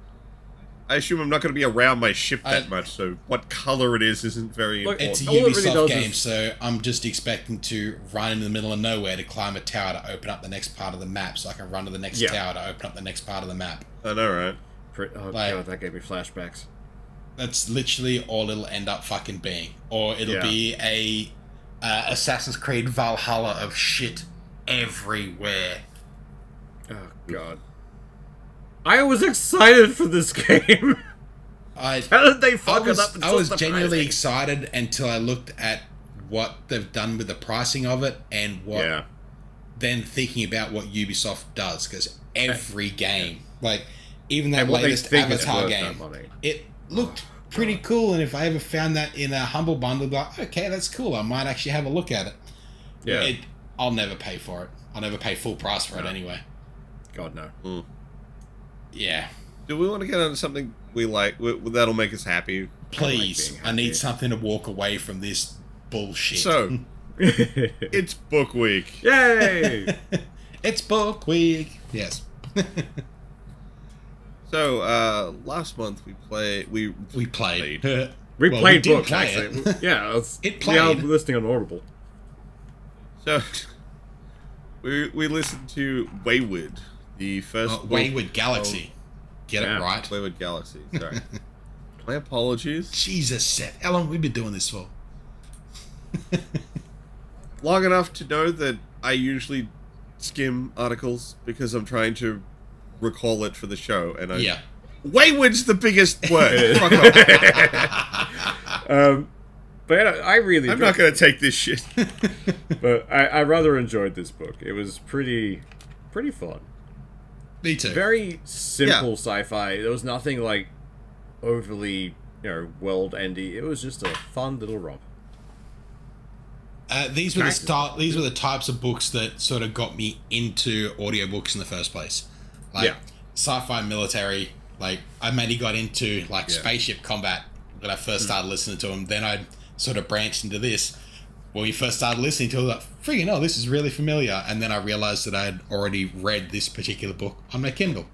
I assume I'm not going to be around my ship that I- much, so what color it is isn't very Look, important. it's a All it really ubisoft game is- so i'm just expecting to run in the middle of nowhere to climb a tower to open up the next part of the map so i can run to the next Yeah. tower to open up the next part of the map I know, right? Oh Like- god, that gave me flashbacks. That's literally all it'll end up fucking being or it'll Yeah. be a uh, assassin's creed valhalla of shit everywhere Oh god. I was excited for this game. i How did they fuck was, it up? I was genuinely excited until I looked at what they've done with the pricing of it and what Yeah. then thinking about what Ubisoft does because every game, like even that And what they latest Avatar game, that it looked pretty cool. And if I ever found that in a humble bundle, I'd be like, okay, that's cool. I might actually have a look at it. Yeah. It, I'll never pay for it. I'll never pay full price for it anyway. God no. Hmm. Yeah. Do we want to get onto something we like w- that'll make us happy? Please, being I need something to walk away from this bullshit. So, it's book week. Yay! it's book week. Yes. So, uh, last month we play we we played. We Well, played did books play actually. it. yeah, it's, It We are played. listening on Audible. So, we we listened to Wayward, the first Uh, Wayward Galaxy. Get Yeah. it right. Wayward Galaxy. Sorry, my apologies. Jesus, Seth. How long have we been doing this for? Long enough to know that I usually skim articles because I'm trying to recall it for the show, and I Yeah. Wayward's the biggest word. Fuck off. Um, but I really. I'm not going to take this shit. But I, I rather enjoyed this book. It was pretty, pretty fun. Me too. Very simple Yeah. sci-fi. There was nothing like overly, you know, world-endy. It was just a fun little romp. Uh, these were the style, These were the types of books that sort of got me into audiobooks in the first place. Like Yeah. sci-fi, military. Like I mainly got into like Yeah. spaceship combat when I Hmm. first started listening to him. Then I sort of branched into this. When we first started listening to it, I like, freaking hell, this is really familiar. And then I realized that I had already read this particular book on my Kindle.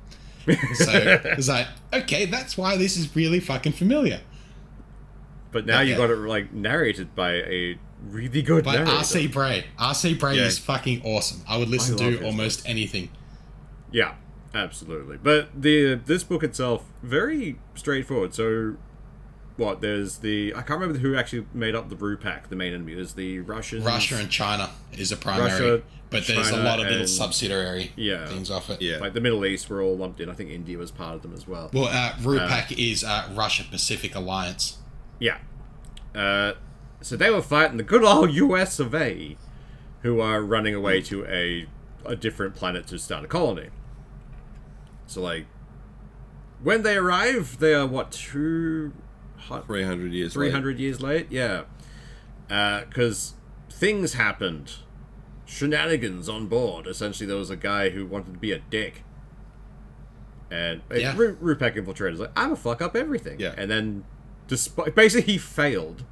So it was like, okay, that's why this is really fucking familiar. But now you Yeah. got it like narrated by a really good But narrator. RC Bray, RC Bray Yeah. is fucking awesome. I would listen I to almost anything. Yeah, absolutely. But the this book itself very straightforward. So, what? There's the I can't remember who actually made up the RUPAC. The main enemy. There's the Russians. Russia and China is a primary, Russia, but there's China, a lot of little and- subsidiary Yeah. things off it. Yeah. like the Middle East were all lumped in. I think India was part of them as well. Well, uh, RUPAC is uh, Russia Pacific Alliance. Yeah. Uh, so they were fighting the good old U.S. of A, who are running away to a a different planet to start a colony. So like, when they arrive, they are what two, hu- 300 years. three hundred years late? Yeah, uh, because things happened, shenanigans on board. Essentially, there was a guy who wanted to be a dick. And Yeah. Ru- RUPAC infiltrated. Like, I'm gonna fuck up everything. Yeah. And then, despite basically, he failed,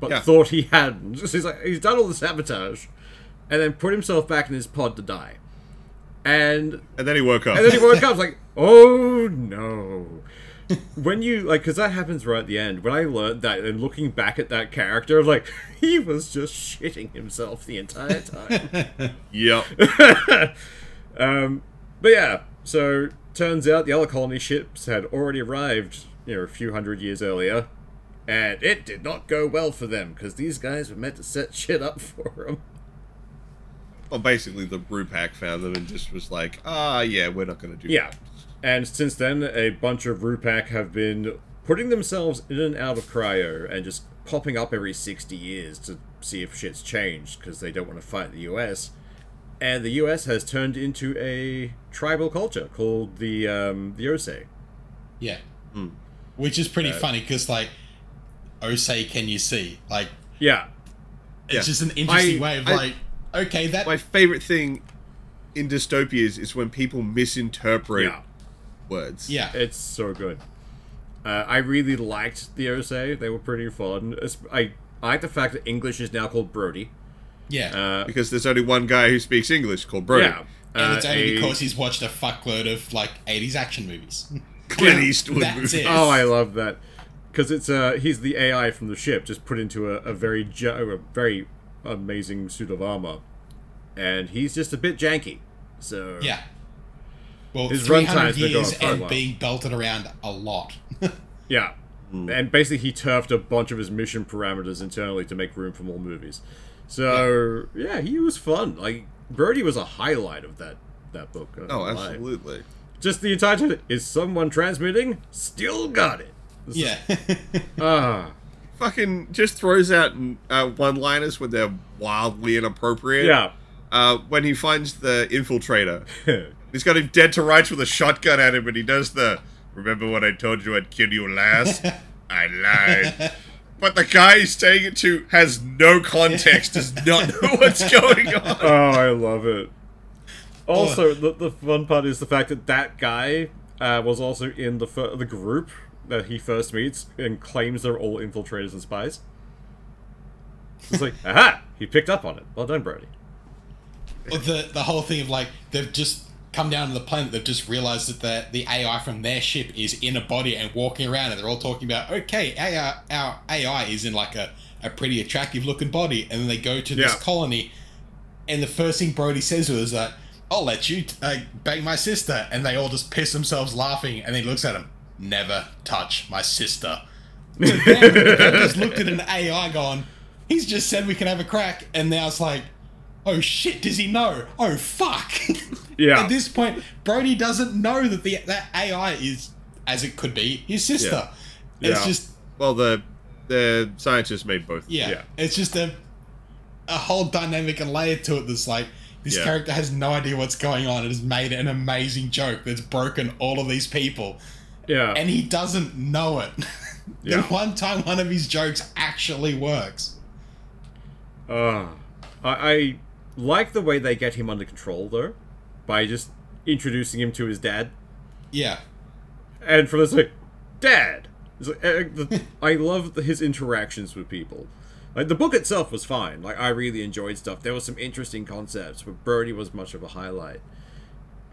but Yeah. thought he hadn't. Just he's like, he's done all the sabotage, and then put himself back in his pod to die. And And then he woke up. and then he woke up like, oh no. when you like, because that happens right at the end. When I learned that, and looking back at that character, I'm like, he was just shitting himself the entire time. yep. um, but yeah, so turns out the other colony ships had already arrived, you know, a few hundred years earlier, and it did not go well for them because these guys were meant to set shit up for them. Well, basically, the RUPAC found them and just was like, ah, yeah, we're not going to do Yeah, that. and since then, a bunch of Rupak have been putting themselves in and out of cryo and just popping up every 60 years to see if shit's changed because they don't want to fight the US. And the US has turned into a tribal culture called the um, the Osei. Yeah. Which is pretty funny because, like, Osei, can you see? Like, Yeah, it's Yeah. just an interesting I- way of, I- like, okay, that. My favorite thing in dystopias is when people misinterpret yeah, words. yeah. it's so good. Uh, I really liked the Osei; they were pretty fun. I I like the fact that English is now called Brody. yeah. Uh, Because there's only one guy who speaks English called Brody. yeah, and uh, it's only a- because he's watched a fuckload of, like, 80s action movies. Clint Eastwood That's movie. it. Oh, I love that because it's uh he's the AI from the ship just put into a, a very ju- a very amazing suit of armor, and he's just a bit janky. So Yeah. Well, His run 300 times been going years for and while. being belted around a lot. yeah. And basically, he turfed a bunch of his mission parameters internally to make room for more movies. So yeah, he was fun. Like Birdie was a highlight of that that book. Oh, know why. absolutely. Just the entire time. Is someone transmitting? Still got it. This is- yeah. Ah. Fucking just throws out uh, one-liners when they're wildly inappropriate. yeah. Uh, when he finds the infiltrator, he's got him dead to rights with a shotgun at him, and he does the "Remember what I told you I'd kill you last? I lied." But the guy he's saying it to has no context, does not know what's going on. oh, I love it. Also, the, the fun part is the fact that that guy uh, was also in the fir- the group that he first meets and claims they're all infiltrators and spies. It's like, aha! He picked up on it. Well done, Brody. the the whole thing of like they've just come down to the planet. They've just realized that the the AI from their ship is in a body and walking around, and they're all talking about okay, AI, our AI is in like a a pretty attractive looking body, and then they go to this Yeah. colony, and the first thing Brody says to her is that. I'll let you uh, bang my sister, and they all just piss themselves laughing. And he looks at him. Never touch my sister. So just looked at an AI, gone, "He's just said we can have a crack," and now it's like, oh shit, does he know? Oh fuck. Yeah. At this point, Brody doesn't know that the that AI is as it could be his sister. Yeah. It's Yeah. just Well, the the scientists made both. yeah, Yeah. It's just a a whole dynamic and layer to it that's like this Yeah. character has no idea what's going on and has made an amazing joke that's broken all of these people. Yeah. And he doesn't know it. the Yeah. one time one of his jokes actually works. Uh, I, I like the way they get him under control, though, by just introducing him to his dad. Yeah. And from this, like, Dad! Like, uh, the, I love the, his interactions with people. Like, the book itself was fine. Like, I really enjoyed stuff. There were some interesting concepts, but Birdie was much of a highlight.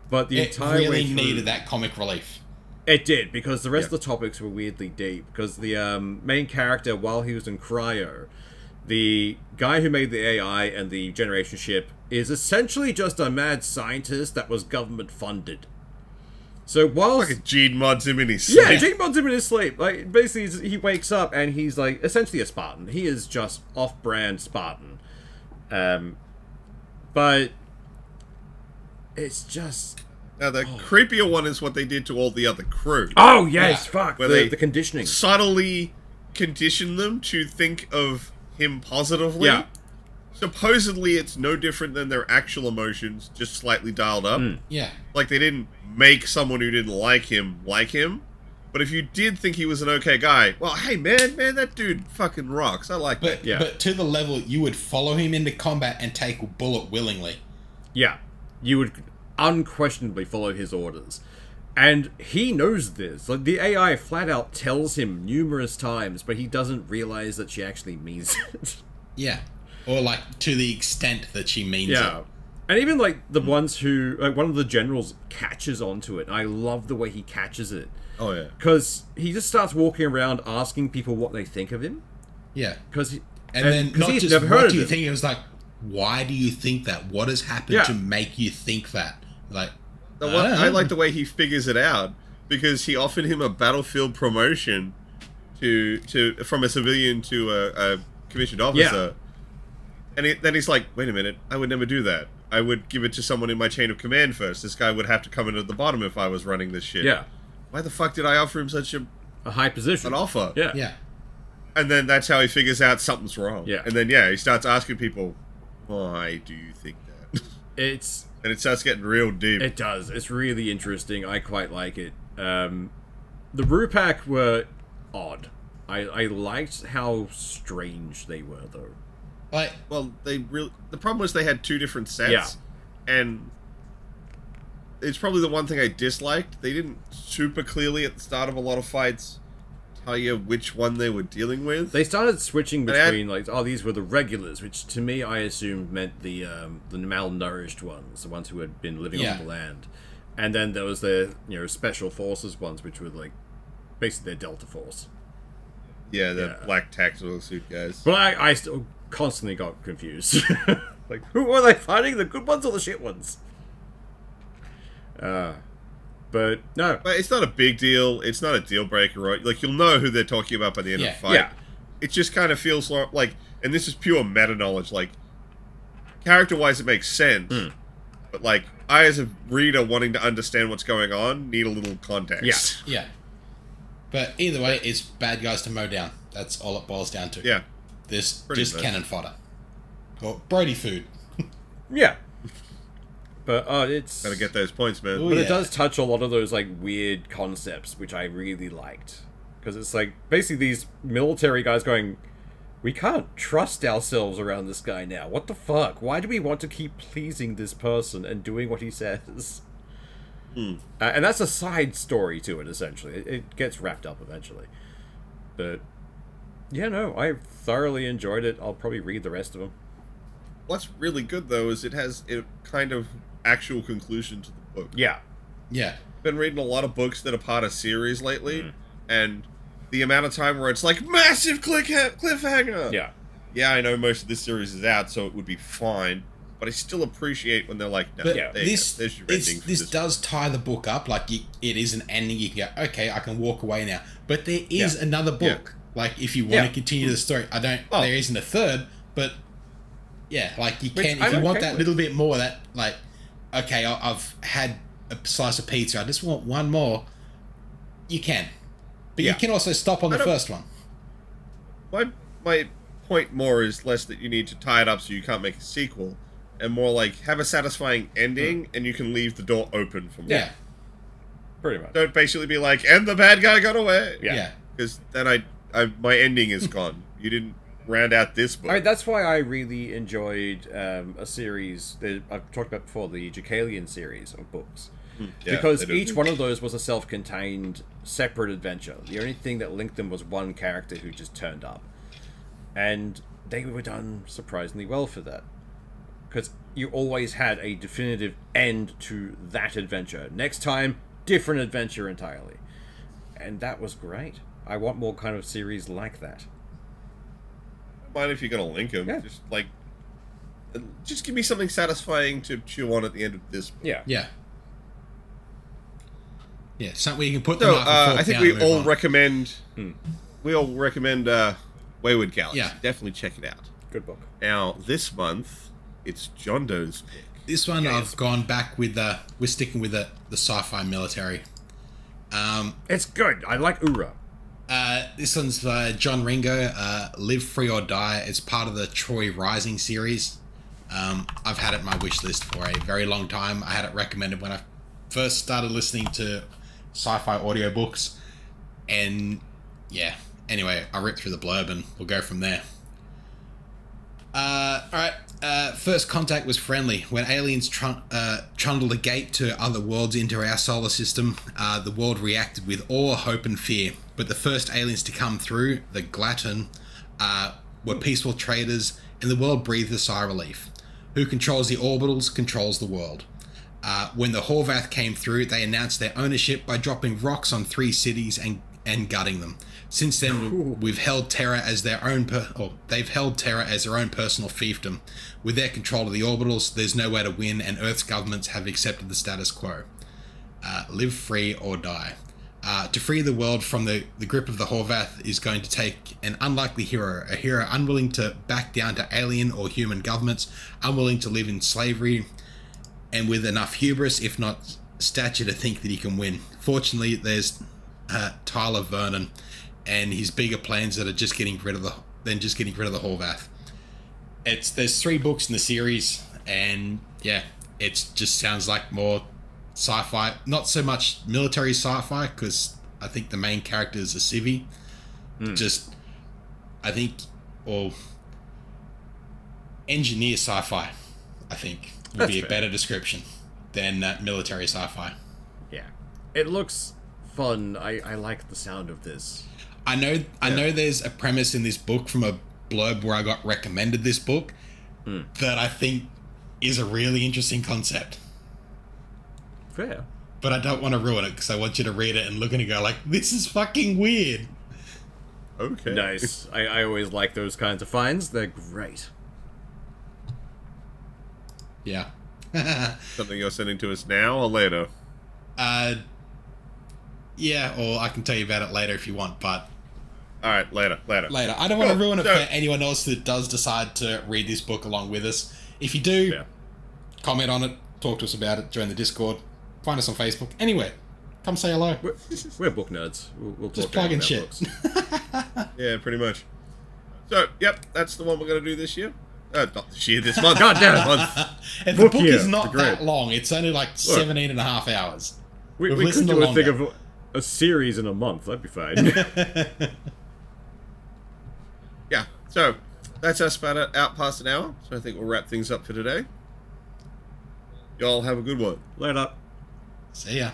But the It entire way really through, needed that comic relief. It did because the rest Yeah. of the topics were weirdly deep. Because the um, main character, while he was in cryo, the guy who made the AI and the generation ship is essentially just a mad scientist that was government funded. So while Like Gene mods him in his yeah, sleep. gene mods him in his sleep. Like basically, he wakes up and he's like essentially a Spartan. He is just off-brand Spartan. Um, but it's just Now the creepier one is what they did to all the other crew. oh yes, Yeah. fuck Where the, they- the conditioning. Subtly condition them to think of him positively. Yeah. Supposedly it's no different than their actual emotions, just slightly dialed up. Hmm. Yeah. Like they didn't make someone who didn't like him like him. But if you did think he was an okay guy, well, hey man, man, that dude fucking rocks. I like that. But Yeah. but to the level you would follow him into combat and take a bullet willingly. Yeah, you would unquestionably follow his orders. And he knows this. Like the AI flat out tells him numerous times, but he doesn't realize that she actually means it. Yeah. or like to the extent that she means Yeah. it. And even like the ones who, like one of the generals catches onto it. I love the way he catches it Oh yeah. because he just starts walking around asking people what they think of him. Yeah. Because he, And, then not just never what do you of think? It was like, why do you think that? What has happened Yeah. to make you think that? Like, The I one, don't I like the way he figures it out because he offered him a battlefield promotion to to from a civilian to a, a commissioned officer, and it, then he's like, "Wait a minute, I would never do that. I would give it to someone in my chain of command first. This guy would have to come in at the bottom if I was running this shit. Yeah, Why the fuck did I offer him such a, a high position. an offer? Yeah. yeah, And then that's how he figures out something's wrong. Yeah. And then yeah, he starts asking people, "Why do you think that?" It's and it starts getting real deep. It does. It's really interesting. I quite like it. Um, the Rupak were odd. I, I liked how strange they were, though. like Well, they really. The problem was they had two different sets, Yeah. and it's probably the one thing I disliked. They didn't super clearly at the start of a lot of fights tell you which one they were dealing with. They started switching I had- between like, oh, these were the regulars, which to me I assumed meant the um, the malnourished ones, the ones who had been living Yeah. on the land, and then there was the you know special forces ones, which were like basically their Delta Force. yeah, the Yeah. black tactical suit guys. But I, I still constantly got confused. like, who were they fighting? The good ones or the shit ones? Uh, but no. But it's not a big deal. It's not a deal breaker, right? Like you'll know who they're talking about by the end Yeah. of the fight. Yeah. It just kind of feels lo- like, and this is pure meta knowledge. Like, character-wise, it makes sense. Hmm. But like, I as a reader wanting to understand what's going on need a little context. Yeah, yeah. But either way, it's bad guys to mow down. That's all it boils down to. Yeah. This Pretty just much. cannon fodder. Or Brody food. Yeah. But uh, it's. Gotta get those points, man. Ooh, But yeah. it does touch a lot of those like weird concepts, which I really liked. Because it's like basically these military guys going, we can't trust ourselves around this guy now. What the fuck? Why do we want to keep pleasing this person and doing what he says? Uh, and that's a side story to it, essentially. It, it gets wrapped up eventually. But yeah, no, I thoroughly enjoyed it. I'll probably read the rest of them. What's really good though is it has it kind of actual conclusion to the book. Yeah. Yeah. Been reading a lot of books that are part of series lately, Mm. and the amount of time where it's like massive click cliffhanger. Yeah. yeah, I know most of this series is out, so it would be fine. But I still appreciate when they're like, no, But Yeah. this go. There's your ending for this this. does tie the book up. Like you, it is an ending. You can go, okay, I can walk away now. But there is Yeah. another Yeah. book. Like if you want Yeah. to continue the story, I don't. Oh. There isn't a third, but yeah, like you Which can. If I'm you want that with. little bit more, that like, okay, I- I've had a slice of pizza. I just want one more. You can, but Yeah. you can also stop on I the first one. my my point more is less that you need to tie it up so you can't make a sequel, and more like have a satisfying ending, hmm. and you can leave the door open for more. Yeah, Pretty much. Don't basically be like, and the bad guy got away. Yeah. yeah, Because then I, I, my ending is gone. You didn't round out this book. I mean, that's why I really enjoyed um, a series that I've talked about before, the Jacalian series of books. Yeah, because each one of those was a self-contained, separate adventure. The only thing that linked them was one character who just turned up, and they were done surprisingly well for that. Because you always had a definitive end to that adventure. Next time, different adventure entirely, and that was great. I want more kind of series like that. Mind if you're gonna link them. Yeah. Just like, just give me something satisfying to chew on at the end of this. book. Yeah. yeah. Yeah, something where you can put them So up. uh, and I think down we and move all on. recommend. We all recommend uh, Wayward Galaxy. Yeah. definitely check it out. Good book. Now this month, it's John Doe's pick. This one I've gone back with the we're sticking with the the sci-fi military. Um, It's good. I like Ura. Uh, this one's by John Ringo. Uh, Live Free or Die. It's part of the Troy Rising series. Um, I've had it my wish list for a very long time. I had it recommended when I first started listening to sci-fi audiobooks, and yeah. Anyway, I ripped through the blurb and we'll go from there. Uh, all right. Uh, first contact was friendly. When aliens trun- uh, trundled a gate to other worlds into our solar system, uh, the world reacted with awe, hope, and fear. But the first aliens to come through, the Glatun, uh, were peaceful traders, and the world breathed a sigh of relief. Who controls the orbitals controls the world. Uh, when the Horvath came through, they announced their ownership by dropping rocks on three cities and, and gutting them. Since then, we've held Terra as their own, per- or they've held Terra as their own personal fiefdom. With their control of the orbitals, there's no way to win, and Earth's governments have accepted the status quo. Uh, live free or die. Uh, to free the world from the, the grip of the Horvath is going to take an unlikely hero, a hero unwilling to back down to alien or human governments, unwilling to live in slavery, and with enough hubris, if not stature, to think that he can win. Fortunately, there's uh, Tyler Vernon and his bigger plans that are just getting rid of the than just getting rid of the Horvath. It's there's three books in the series, and yeah, it just sounds like more sci-fi, not so much military sci-fi because I think the main character is a civvy. Hmm. Just, I think, or engineer sci-fi. I think would That's be a fair. better description than military sci-fi. Yeah. It looks fun. I, I like the sound of this. I know I know there's a premise in this book from a blurb where I got recommended this book that I think is a really interesting concept. Fair. But I don't want to ruin it because I want you to read it and look at it and go like, this is fucking weird. Okay. Nice. I, I always like those kinds of finds. They're great. Yeah. Something you're sending to us now or later? uh yeah, or I can tell you about it later if you want, but All right, later, later. later. I don't want to ruin it So- for anyone else that does decide to read this book along with us. If you do, Yeah. comment on it, talk to us about it, join the Discord, find us on Facebook, anywhere. Come say hello. We're, we're book nerds. We'll, we'll Just plug in shit. books. Yeah, pretty much. So, yep, that's the one we're gonna do this year. Uh, not this year, this month. God damn it. Month. And the Book book year, is not that long. It's only like 17 and a half hours. We, We've we could listened do to a thing longer. of a series in a month. That'd be fine. Yeah, so that's us about it, out past an hour. So I think we'll wrap things up for today. Y'all have a good one. Later. See ya.